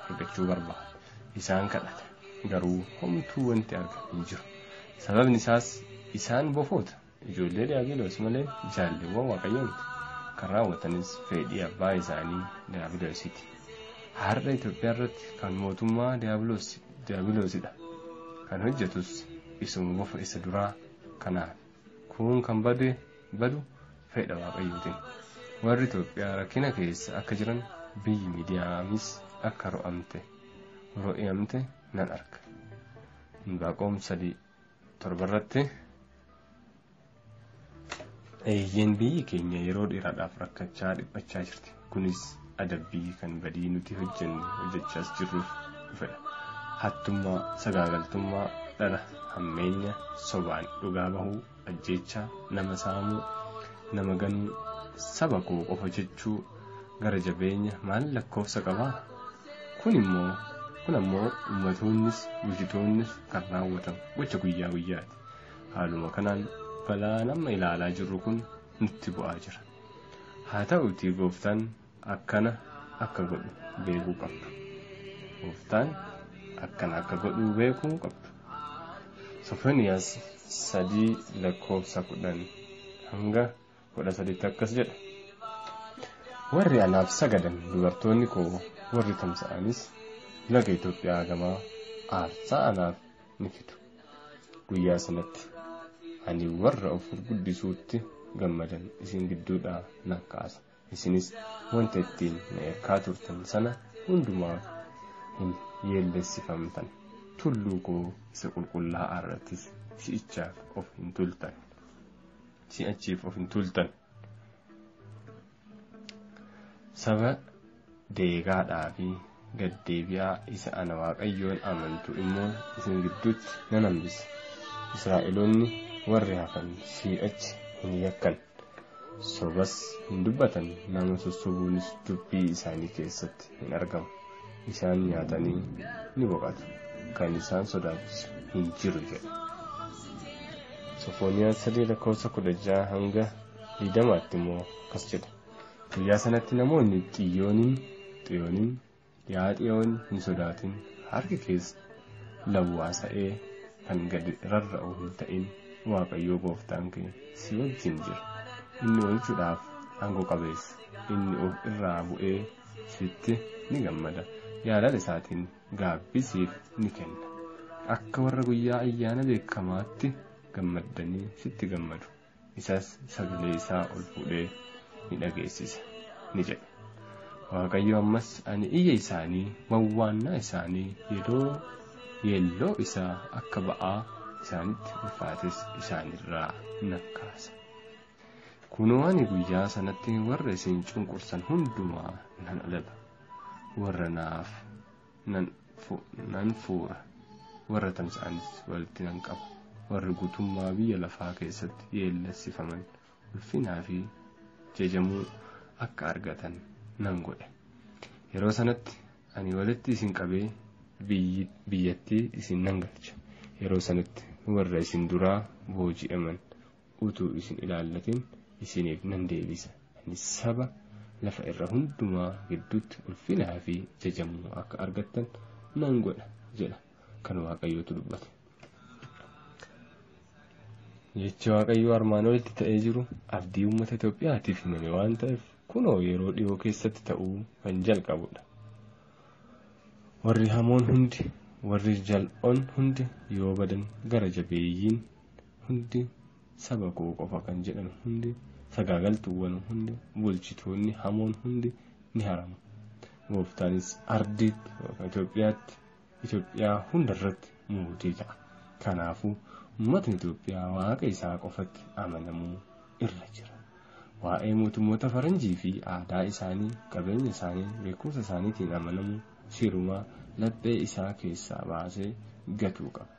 argachuu barbaada. Isaan kadhata garuu homtuu wanti argamu hin jiru. Sababni isaas isaan bofoota ijoollee diyaabiloos malee jaalleewwan waaqayyoo miti. Kan raawwatanis fedhii abbaa isaanii diyaabiloosiiti. Har'a Itoophiyaa irratti kan mootummaa diyaabiloosidha. Kan hojjetus isuma bofa isa duraa kanaaf. Kun kan bade badu fedha waaqayyootiin. Warri Itoophiyaa rakkina keessa akka jiran biyyi miidiyaanis akka ro'amte ro'amte nan arga. Hinbaaqoom sadii torbarratti eeyyeen biyyi keenya yeroo dheeraadhaaf rakkachaa dhiphachaa jirti. Kunis adabbii kan badii nuti hojjenne hojjechaas jirruuf dhufedha. Hattummaa, sagaagaltummaa, dhala, hammeenya, sobaan dhugaa bahuu, ajjeechaa, nama saamuu, nama ganuu, saba koo qofa jechuu gara jabeenya maal lakkoofsa qabaa? Kun immoo kun ammoo ummatoonnis bulchitoonnis kan raawwatamu gocha guyyaa guyyaati. Haaluma kanaan balaan amma ilaalaa jirru kun nutti bu'aa jira. Haa ta'uutii gooftaan akkana akka godhu beekuu qabdu. Gooftaan akkana akka godhu beekuu qabdu. Sofoniyaas sadii lakkoofsa kudhan hanga kudha sadiitti akkas jedha. Warri anaaf sagadan dubartoonni koo warri tamsa'anis laga Itoophiyaa gamaa aarsaa anaaf ni fidu. Guyyaa sanatti ani warra of guddisuutti gammadan isin gidduudhaa nan kaasa. Isinis wanta ittiin na erkaa turtan sana hundumaaf hin yeellessifamtan. Tulluu koo isa qulqullaa'aa irrattis si'ichaaf of hin tultan. Si'achiif of hin tultan. Saba deegaadhaa fi gaddeebi'aa isa ana waaqayyoon amantu immoo isin gidduutti nan hambisa. Israa'eloonni warri hafan si'achi hin yakkan. Sobas hin dubbatan nama sossobuunis dubbii isaanii keessatti hin argamu. Isaan nyaatanii ni boqotu. Kan isaan sodaachisu hin jiru jedha. Sofooniyaa sadii lakkoofsa kudha jaha hanga digdamaatti immoo akkas jedha. Guyyaa sanatti namoonni xiyyooniin xiyooniin yaa xiyoon hin sodaatin harki keessa lawwaasa'ee kan gadi rarra'u hin ta'in waaqayyoo gooftaan kee si wajjin jira. Inni oolchuudhaaf aangoo qabeessa. Inni of irraa bu'ee sitti ni gammada. Jaalala isaatiin gaabbisiif ni kenna. Akka warra guyyaa ayyaana beekamaatti gammaddanii sitti gammadu. Isas sagalee isaa ol fuudhee ni dhageessisa. Ni jedha. waaqayyo ammas ani iyya isaanii wawwaannaa isaanii yeroo yeelloo isaa akka ba'aa isaanitti ulfaates isaanirraa nakkaasa kunoo ani guyyaa sanatti warra isin cunqursan hundumaa nan alaba warra naaf nan fuura warra tamsa'anis walitti nan qaba warri guutummaa biyya lafaa keessatti yeellasifaman ulfinaa fi jajamuu akka argatan nan godhe. Yeroo sanatti ani walitti isin qabee biyyattii isin nan galcha. Yeroo sanatti warra isin duraa booji'aman utuu isin ilaallatin isiniif nan deebisa. Ani saba lafa irra hundumaa gidduutti ulfinaa fi jajamuu akka argattan nan godha jedha kan waaqayyootu dubbate. jecha waaqayyoo armaan olitti ta'ee jiru abdii uummata Itoophiyaatiif himame waan ta'eef kunoo yeroo dhiyoo keessatti ta'uu kan jalqabudha. Warri hamoon hundi warri jal'oon hundi yoo badan gara jabeeyyiin hundi saba koo qofa kan jedhan hundi sagaagaltuuwwan hundi bulchitoonni hamoon hundi ni haramu. Gooftaanis ardiitti Itoophiyaatti Itoophiyaa hundarratti mootii ta'a. Kanaafuu uummatni Itoophiyaa waaqa isaa qofatti amanamuu irra jira. Waa'ee mootummoota faranjii fi aadaa isaanii, qabeenya isaanii, beekumsa isaaniitiin amanamuu sirumaa laphee isaa keessaa baasee gatuu qaba.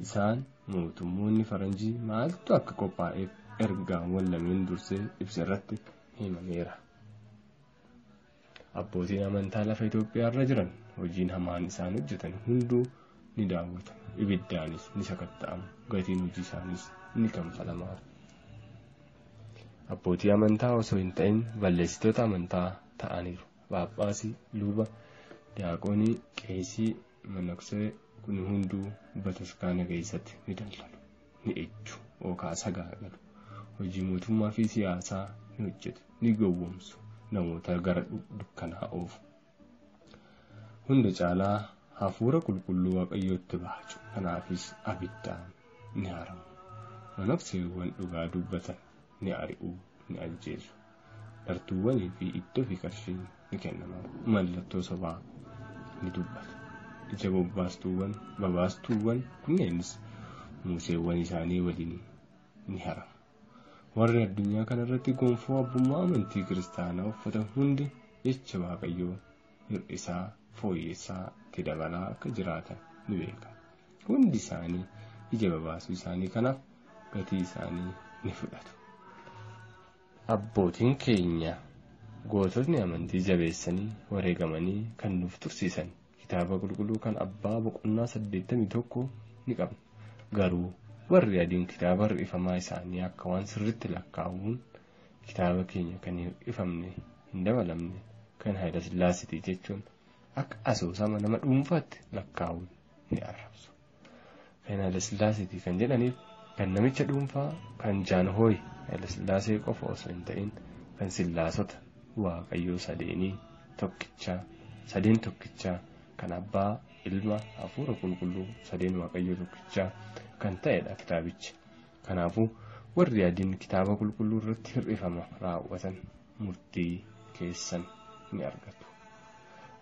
Isaan mootummoonni faranjii maaltu akka qophaa'eef ergaawwan lameen dursee ibsa irratti himameera. Abbootiin amantaa lafa Itoophiyaa irra jiran hojiin hamaan isaan hojjetan hunduu ni daawwata. Ibiddaanis ni sakatta'amu. Gatiin hojii isaaniis ni kanfalamaaf. Abbootii amantaa osoo hin ta'in balleessitoota amantaa ta'aniiru. Paaphaasii, luba, diyaaqoonii, qeesii, manoksee kun hunduu bataskaana keessatti ni daldalu. Ni ejju yookaan sagaagalu. Hojii mootummaa fi siyaasaa ni hojjetu. Ni gowwoomsu. Namoota gara dukkanaa oofu. Hunda caalaa hafuura qulqulluu waaqayyootti baacu. Kanaafis abiddaan ni haramu. Monokseewwan dhugaa dubbatan ni ari'uu ni ajjeesu. Dhartuuwwanii fi iddoo fi qarshiin ni kennama. Mallattoo sobaa ni dubbata. Ija bobbaastuuwwan babaastuuwwan kunneenis muuseewwan isaanii waliin ni haramu. Warri addunyaa kanarratti gonfoo abbummaa amantii kiristaanaa uffatan hundi jecha waaqayyoo hir'isaa fooyyessaa itti dabalaa akka jiraatan ni beeka. Hundi isaanii ija babaasuu isaanii kanaaf gatii isaanii ni fudhatu. Abbootiin keenya goototni amantii jabeessanii wareegamanii kan nuuf tursiisan kitaaba qulqulluu kan abbaa boqonnaa saddeettamii tokko ni qabna. Garuu warri adiin kitaaba hir'ifamaa isaanii akka waan sirriitti lakkaa'uun kitaaba keenya kan hir'ifamne hin dabalamne kan Haayila Sillaasitii jechuun akka asoosama nama dhuunfaatti lakkaa'uun ni arrabsu. Kan Haayila Sillaasitii kan jedhaniif kan namicha dhuunfaa kan jaanhooyi Haayila Sillaasee qofa osoo hin ta'in kan sillaasota waaqayyoo sadeenii tokkichaa sadeen tokkichaa kan abbaa ilma hafuura qulqulluu sadeen waaqayyoo tokkichaa kan ta'edha kitaabichi. Kanaafuu warri adiin kitaaba qulqulluu irratti hir'ifama raawwatan murtii keessan ni argatu.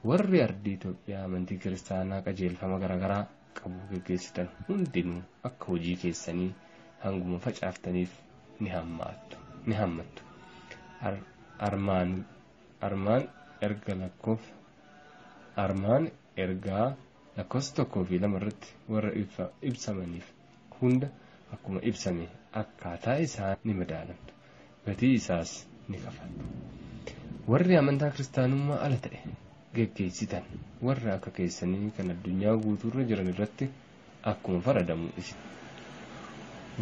Warri ardii Itoophiyaa amantii kiristaanaa qajeelfama garaagaraa qabu gaggeessitan hundinuu akka hojii keessanii hanguma facaaftaniif ni hammattu. Armaan erga lakkoof armaan ergaa lakkoofsa tokkoo fi lama irratti warra ibsamaniif hunda akkuma ibsame akkaataa isaa ni madaalamtu. Gatii isaas ni kafaltu. Warri amantaa kiristaanummaa ala ta'e geggeessitan warra akka keessanii kan addunyaa guutuurra jiran irratti akkuma faradamu isin.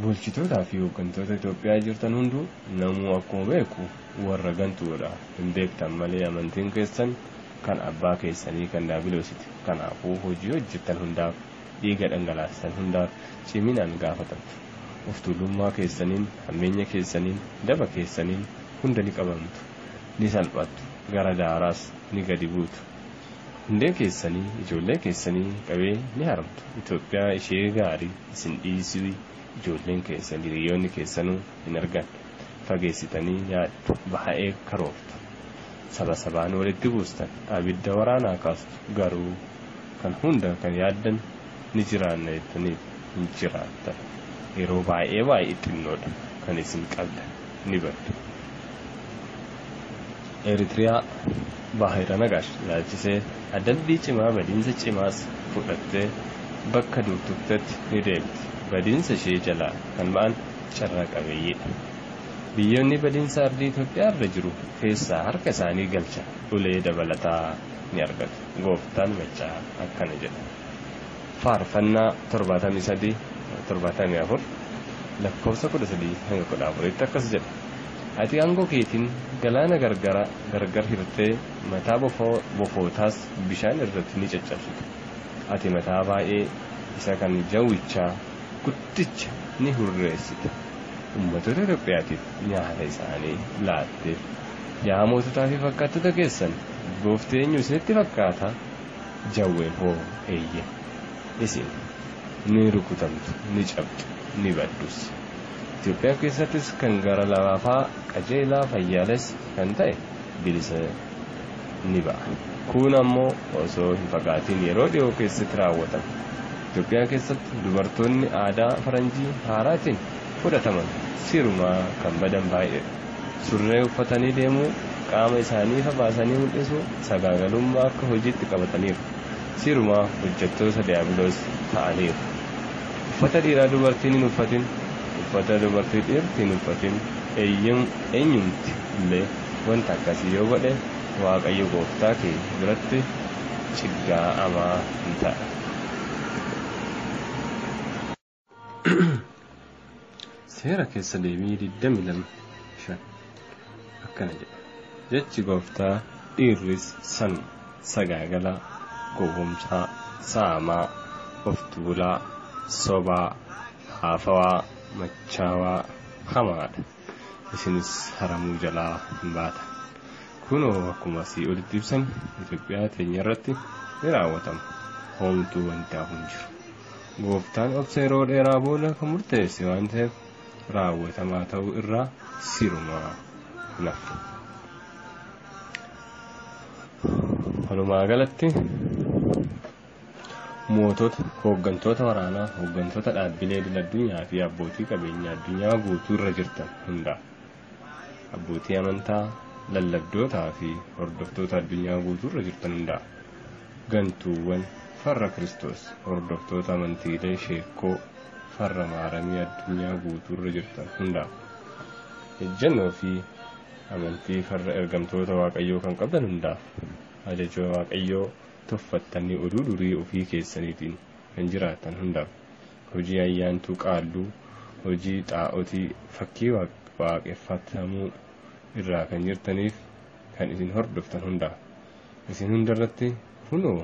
Bulchitootaa fi hooggantoota Itoophiyaa jirtan hunduu namuu akkuma beeku warra gantuudha. Hin beektan malee amantiin keessan kan abbaa keessanii kan daabiloositi. Kanaafuu hojii hojjettan hundaaf dhiiga dhangalaastan hundaaf ciminaan gaafatamtu. Of tuulummaa keessaniin, hammeenya keessaniin, daba keessaniin hunda ni qabamtu. Ni salphattu. Gara daaraas ni gadi buutu. Hundee keessanii, ijoollee keessanii qabee ni haramtu. Itoophiyaa ishee gaarii isin dhiisii ijoolleen keessan hiriyoonni keessanuu hin argan. Fageessitanii yaaddu. Baay'ee karoortu. Saba sabaan walitti buustan abidda waraanaa kaastu garuu kan hunda kan yaaddan ni jiraanna jettaniif hin jiraattan yeroo baay'ee baay'ee xinnoodha kan isin qabdan ni baddu. Eritiriyaa Baahira Nagaash laalchisee adabbii cimaa badiinsa cimaas fudhattee bakka duurtuttetti ni deebiti. Badiinsa ishee jalaa kan ba'an carraa qabeeyyiidha. Biyyoonni badiinsa ardii Itoophiyaa irra jiru keessaa harka isaanii galcha ulee dabalataa ni argatu. Gooftaan machaa akkana jedha. Faarfannaa torbaatamii sadii torbaatamii afur lakkoofsa kudha sadii hanga kudha afuritti akkas jedha. Ati aangoo keetiin galaana gargara gargar hirtee mataa bofootaas bishaan irratti ni caccabsita. Ati mataa baay'ee isa kan jawwichaa guddicha ni hurreessita. Uummattoota Itoophiyaatiif nyaata isaanii laatteef. Yaa moototaa fi fakkaattota keessan gooftii eenyu isinitti fakkaata? Jawween hoo eeyye. Isin ni rukutamtu, ni cabdu, ni baddus. Itoophiyaa keessattis kan gara laafaa qajeelaa fayyaalessa kan ta'e bilisa ni ba'a. Kun ammoo osoo hin fagaatiin yeroo dhiyoo keessatti raawwatama. Itoophiyaa keessatti dubartoonni aadaa faranjii haaraatiin fudhataman sirumaa kan badan baay'eedha. Surree uffatanii deemuu qaama isaanii ifa baasanii mul'isu sagaagalummaa akka hojiitti qabataniiru. Sirumaa hojjettoota diyaabiloos ta'aniiru. Uffata dhiiraa dubartiin hin uffatin uffata dubartii dhiirti hin uffatin eenyumti illee wanta akkasii yoo godhe waaqayyo gooftaa kee biratti ciggaa'amaa hin ta'a. Seera keessa deemii 22 akkana jedha. Jechi gooftaa dhiirris san sagaagala gowwomsaa saamaa of tuulaa sobaa haafawaa machaawaa hamaadha. Isinis haramuu jalaa hin baatan. Kunoo akkuma asii olitti ibsan Itoophiyaa teenya irratti ni raawwatama. Homtuu wanti hin jiru. Gooftaan obsa yeroo dheeraa booda kan murteesse waan ta'eef raawwatamaa ta'uu irraa sirumaa nafu. Walumaa galatti mootota, hooggantoota waraanaa, hooggantoota dhaabbilee addunyaa fi abbootii qabeenyaa addunyaa guutuu irra jirtan hundaa abbootii amantaa, lallabdootaa fi hordoftoota addunyaa guutuu irra jirtan hundaa gantuuwwan farra Kiristoos hordoftoota amantiilee sheekoo farra maaramii addunyaa guutuu irra jirtan hundaa ejjennoo fi amantii farra ergamtoota waaqayyoo kan qabdan hundaaf ajajoo waaqayyoo tuffattanii oduu durii ofii keessaniitiin kan jiraatan hundaaf hojii ayyaantuu qaalluu hojii xaa'otii fakkii waaqeffatamuu irraa kan jirtaniif kan isin hordoftan hundaaf isin hundarratti kunoo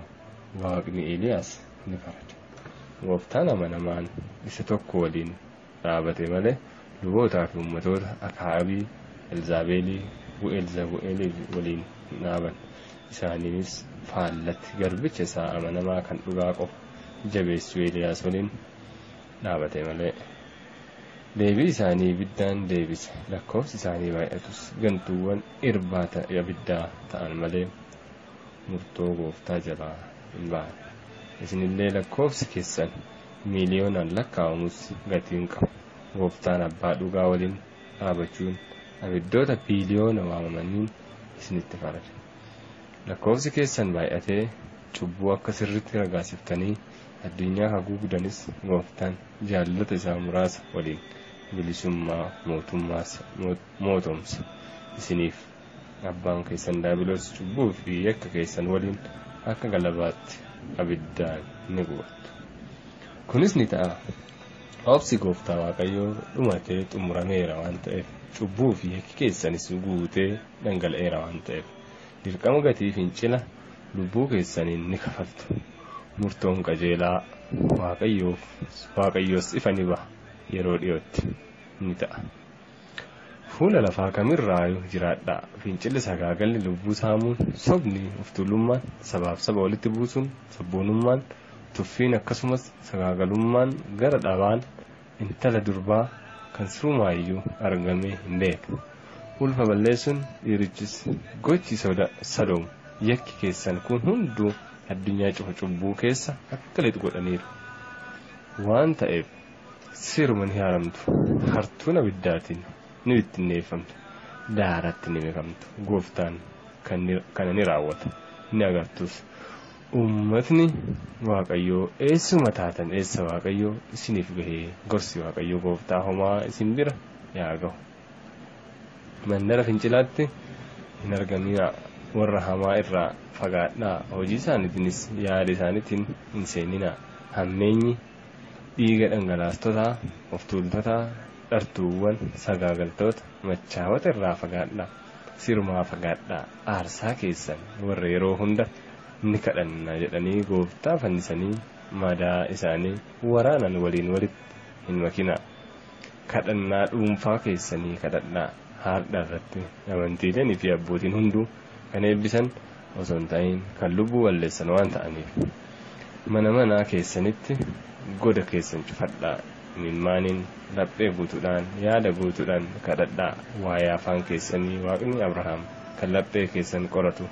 waaqni Eeliyaas ni farada. Gooftaan amanamaan isa tokko waliin dhaabate malee lubootaa fi uummatoota Akaabii, Elzaabeelii, Bu'eelzabu'eelii waliin dhaaban. Isaaniinis faallatti garbicha isaa amanamaa kan dhugaa qofa jabeessuu Eeliyaas waliin dhaabate malee. Deebii isaanii ibiddaan deebise lakkoofsi isaanii baay'atus gantuuwwan irbaata abiddaa ta'an malee murtoo gooftaa jalaa hin baane. Isinillee lakkoofsi keessan miiliyoonaan lakkaa'amus gatiin qabu. Gooftaan abbaa dhugaa waliin dhaabachuun abiddoota biiliyoona waamamaniin isinitti farade. Lakkoofsi keessan baay'atee cubbuu akka sirriitti ragaasiftanii addunyaa haguugdanis gooftaan jaallata isaa muraasa waliin bilisummaa mootomsa isiniif abbaan keessan daabiloos cubbuu fi yakka keessan waliin akka galabaatti abiddaan ni gubattu. Kunis ni ta'a. Obsi gooftaa waaqayyoo dhumatee xumurameera waan ta'eef cubbuu fi yakki keessanis guutee dhangala'eera waan ta'eef dirqama gatii fincila lubbuu keessaniin ni kafaltu. Murtoon qajeelaa waaqayyoos ifa ni baha yeroo dhiyootti ni ta'a. Fuula lafaa kamirraayu jiraadhaa fincilli sagaagalli lubbuu saamuun sobni of tuulummaan sabaaf saba walitti buusuun sabboonummaan tuffiin akkasumas sagaagalummaan gara dhabaan intala durbaa kan sirumaayyuu argamee hin beeku. Ulfa balleessuun dhiirichis gochi sadoomu yakki keessan kun hunduu addunyaa cufa cubbuu keessa akka lixu godhaniiru. Waan ta'eef siruma ni haaramtu hartuun abiddaatiin ni bittinneeffamtu daaratti ni mikamtu gooftaan kana ni raawwata. Ni agartus. Ummatni waaqayyoo eessuma taatan? Eessa waaqayyoo isiniif gahee? Gorsi waaqayyoo gooftaa homaa isin bira? Yaa mandara fincilaatti hin argaminaa warra hamaa irraa fagaadhaa hojii isaaniitiinis yaada isaaniitiin hin seeninaa hammeenyi dhiiga dhangalaastotaa of tuultotaa dhartuuwwan sagaagaltoota machaawota irraa fagaadhaa sirumaa fagaadhaa aarsaa keessan warra yeroo hunda ni kadhanna jedhanii gooftaa fannisanii madaa isaanii waraanan waliin walitti hin makinaa. Kadhannaa dhuunfaa keessanii kadhadhaa haadha irratti amantiileen fi abbootiin hunduu kan eebbisan osoo hin ta'in kan lubbuu balleessan waan ta'aniif. Mana manaa keessanitti goda keessan cufadhaa imimmaaniin laphee guutuudhaan yaada guutuudhaan kadhadhaa waa'ee afaan keessanii waaqni abrahaam kan laphee keessan qoratu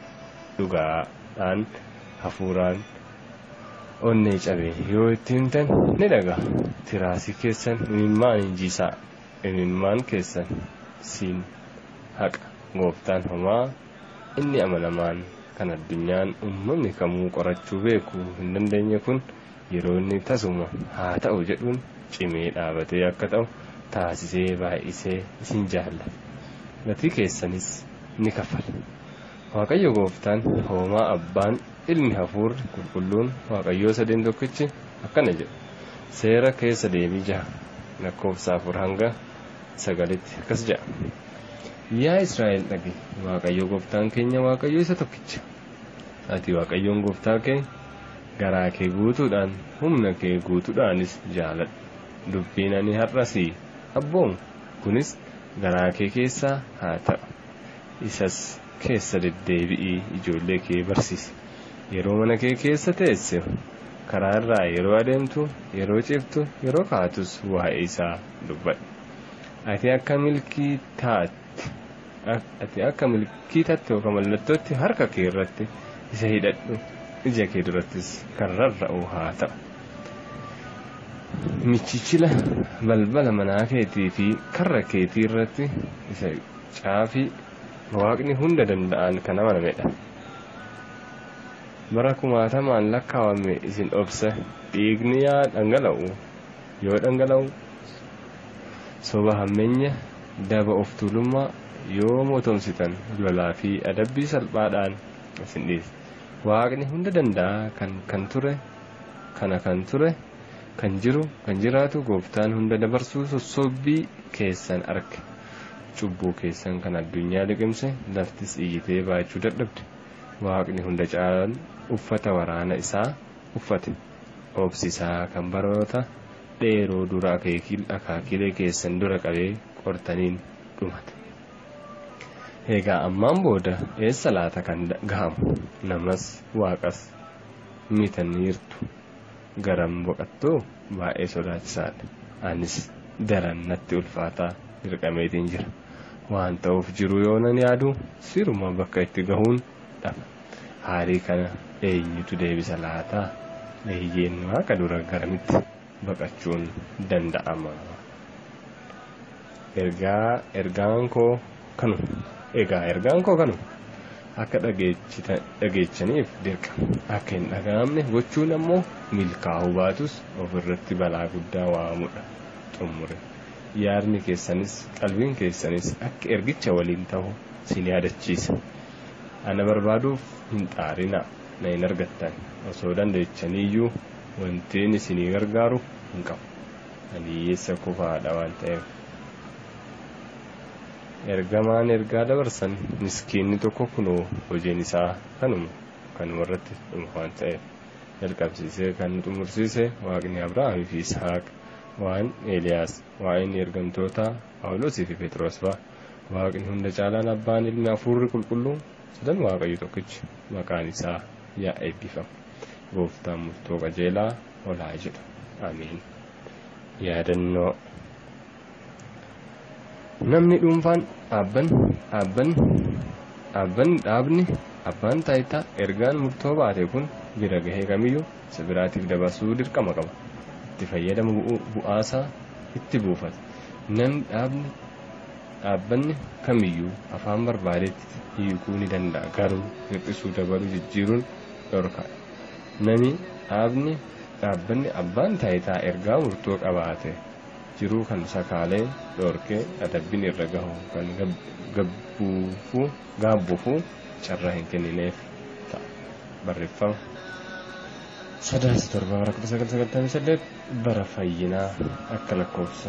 dhugaadhaan hafuuraan onnee cabee yoo ittiin tan ni dhaga tiraasii keessan imimmaan injiisaa imimmaan keessan siin haqa gooftaan homaa inni amanamaan kan addunyaan uumamni kamuu qorachuu beekuu hin dandeenye kun yeroo inni tasuma haa ta'u jedhuun cimee dhaabatee akka ta'u taasisee baay'isee isin jaallata gatii keessanis ni kaffala. Waaqayyo gooftaan hoomaa abbaan ilmi hafuurri qulqulluun waaqayyoo sadeen tokkichi akkana jedhu seera keessa deebii jaha lakkoofsa afur hanga sagalitti akkas jedha yaa israa'el dhagi waaqayyo gooftaan keenya waaqayyo isa tokkicha. Ati waaqayyoon gooftaa kee garaa kee guutuudhaan humna kee guutuudhaanis jaaladhu dubbiin ani har'asii abboomu kunis garaa kee keessaa haa ta'u. Isas keessa deddeebi'ii ijoollee kee barsiisi yeroo mana kee keessa teesse karaa irraa yeroo adeemtu yeroo ciftu yeroo kaatus waa'ee isaa dubbadhu ati akka milkii taatti ati akka milkii taatti yookaan mallattootti harka kee irratti isa hidhadhu ija kee durattis kan rarra'u haa ta'u. Michichila balbala manaa keetii fi karra keetii irratti isa caafii waaqni hunda danda'an kan amanamedha. Bara kumaatamaan lakkaawame isin obsa dhiigni yaa dhangala'u yoo dhangala'u soba hammeenya daba of tuulummaa yoo mootomsitan lolaa fi adabbii salphaadhaan isin dhiisa. Waaqni hunda danda'a kan kan ture kana kan ture kan jiru kan jiraatu gooftaan hunda dabarsuu sossobbii keessan arge. Cubbuu keessan kan addunyaa liqimse laftis iyyitee baachuu dadhabde. Waaqni hunda caalan uffata waraana isaa uffate. Obsisaa kan baroota dheeroo dura akaakilee keessan dura qabee qortaniin dhumate. Egaa ammaan booda eessa laata kan gahamu namas waaqas mitaniirtu garam boqattuu baay'ee sodaachisaadha. Anis daran natti ulfaataa dirqameetiin jira. Waan ta'uuf jiru yoo nan yaadu siruma bakka itti gahuun dhaba. Haarii kana eenyutu deebisa laataa? Eeyyeen waaqa dura garamitti baqachuun danda'ama. Ergaa ergaan koo kanuma. Egaa ergaan koo kanuma akka dhageechaniif dirqama akka hin dhaga'amne gochuun ammoo milkaa'uu baatus ofirratti balaa guddaa waamudha xumure yaadni keessanis qalbiin keessanis akka ergicha waliin ta'u sin yaadachiisa. Ana barbaaduuf hin xaarinaa na hin argattan. Osoo dandeechaniiyyuu wantiin isinii gargaaru hin qabu. Ani hiyyeessa kufaadha waan ta'eef. Ergamaan ergaa dabarsan miskiinni tokko kunoo hojiin isaa kanuma kanuma irratti dhuma waan ta'eef. Jalqabsiisee kan xumursiise waaqni abrahaamii fi isaaq waan eeliyaas waa'een ergamtoota paawulosii fi phexros fa'a waaqni hunda caalaan abbaan ilmi hafuurri qulqulluu sadan waaqayyo tokkichi maqaan isaa yaa eebbifamu. Gooftaan murtoo qajeelaa olaa jedhu amiin yaadannoo namni dhuunfaan dhaabbanni dhaabbanni dhaabbanni dhaabni abbaan taayitaa ergaan murtoo baate kun bira gahee kamiyyuu isa biraatiif dabarsuu dirqama qaba. Itti fayyadama bu'aasaa itti buufata. Namni dhaabni dhaabbanni kamiyyuu afaan barbaadetti hiikuu ni danda'a. Garuu hir'isuu dabaluu jijjiiruun dhorkaadha nami dhaabni dhaabbanni abbaan taayitaa ergaa murtoo qabaate jiruu kan sakaalee dhorkee adabbiin irra gahu. Kan gaabbuufuu carraa hin kennineef ta'a barreeffama. sadaasa torba bara kudha sagal sagaltamii saddeet bara fayyinaa akka lakkoofsa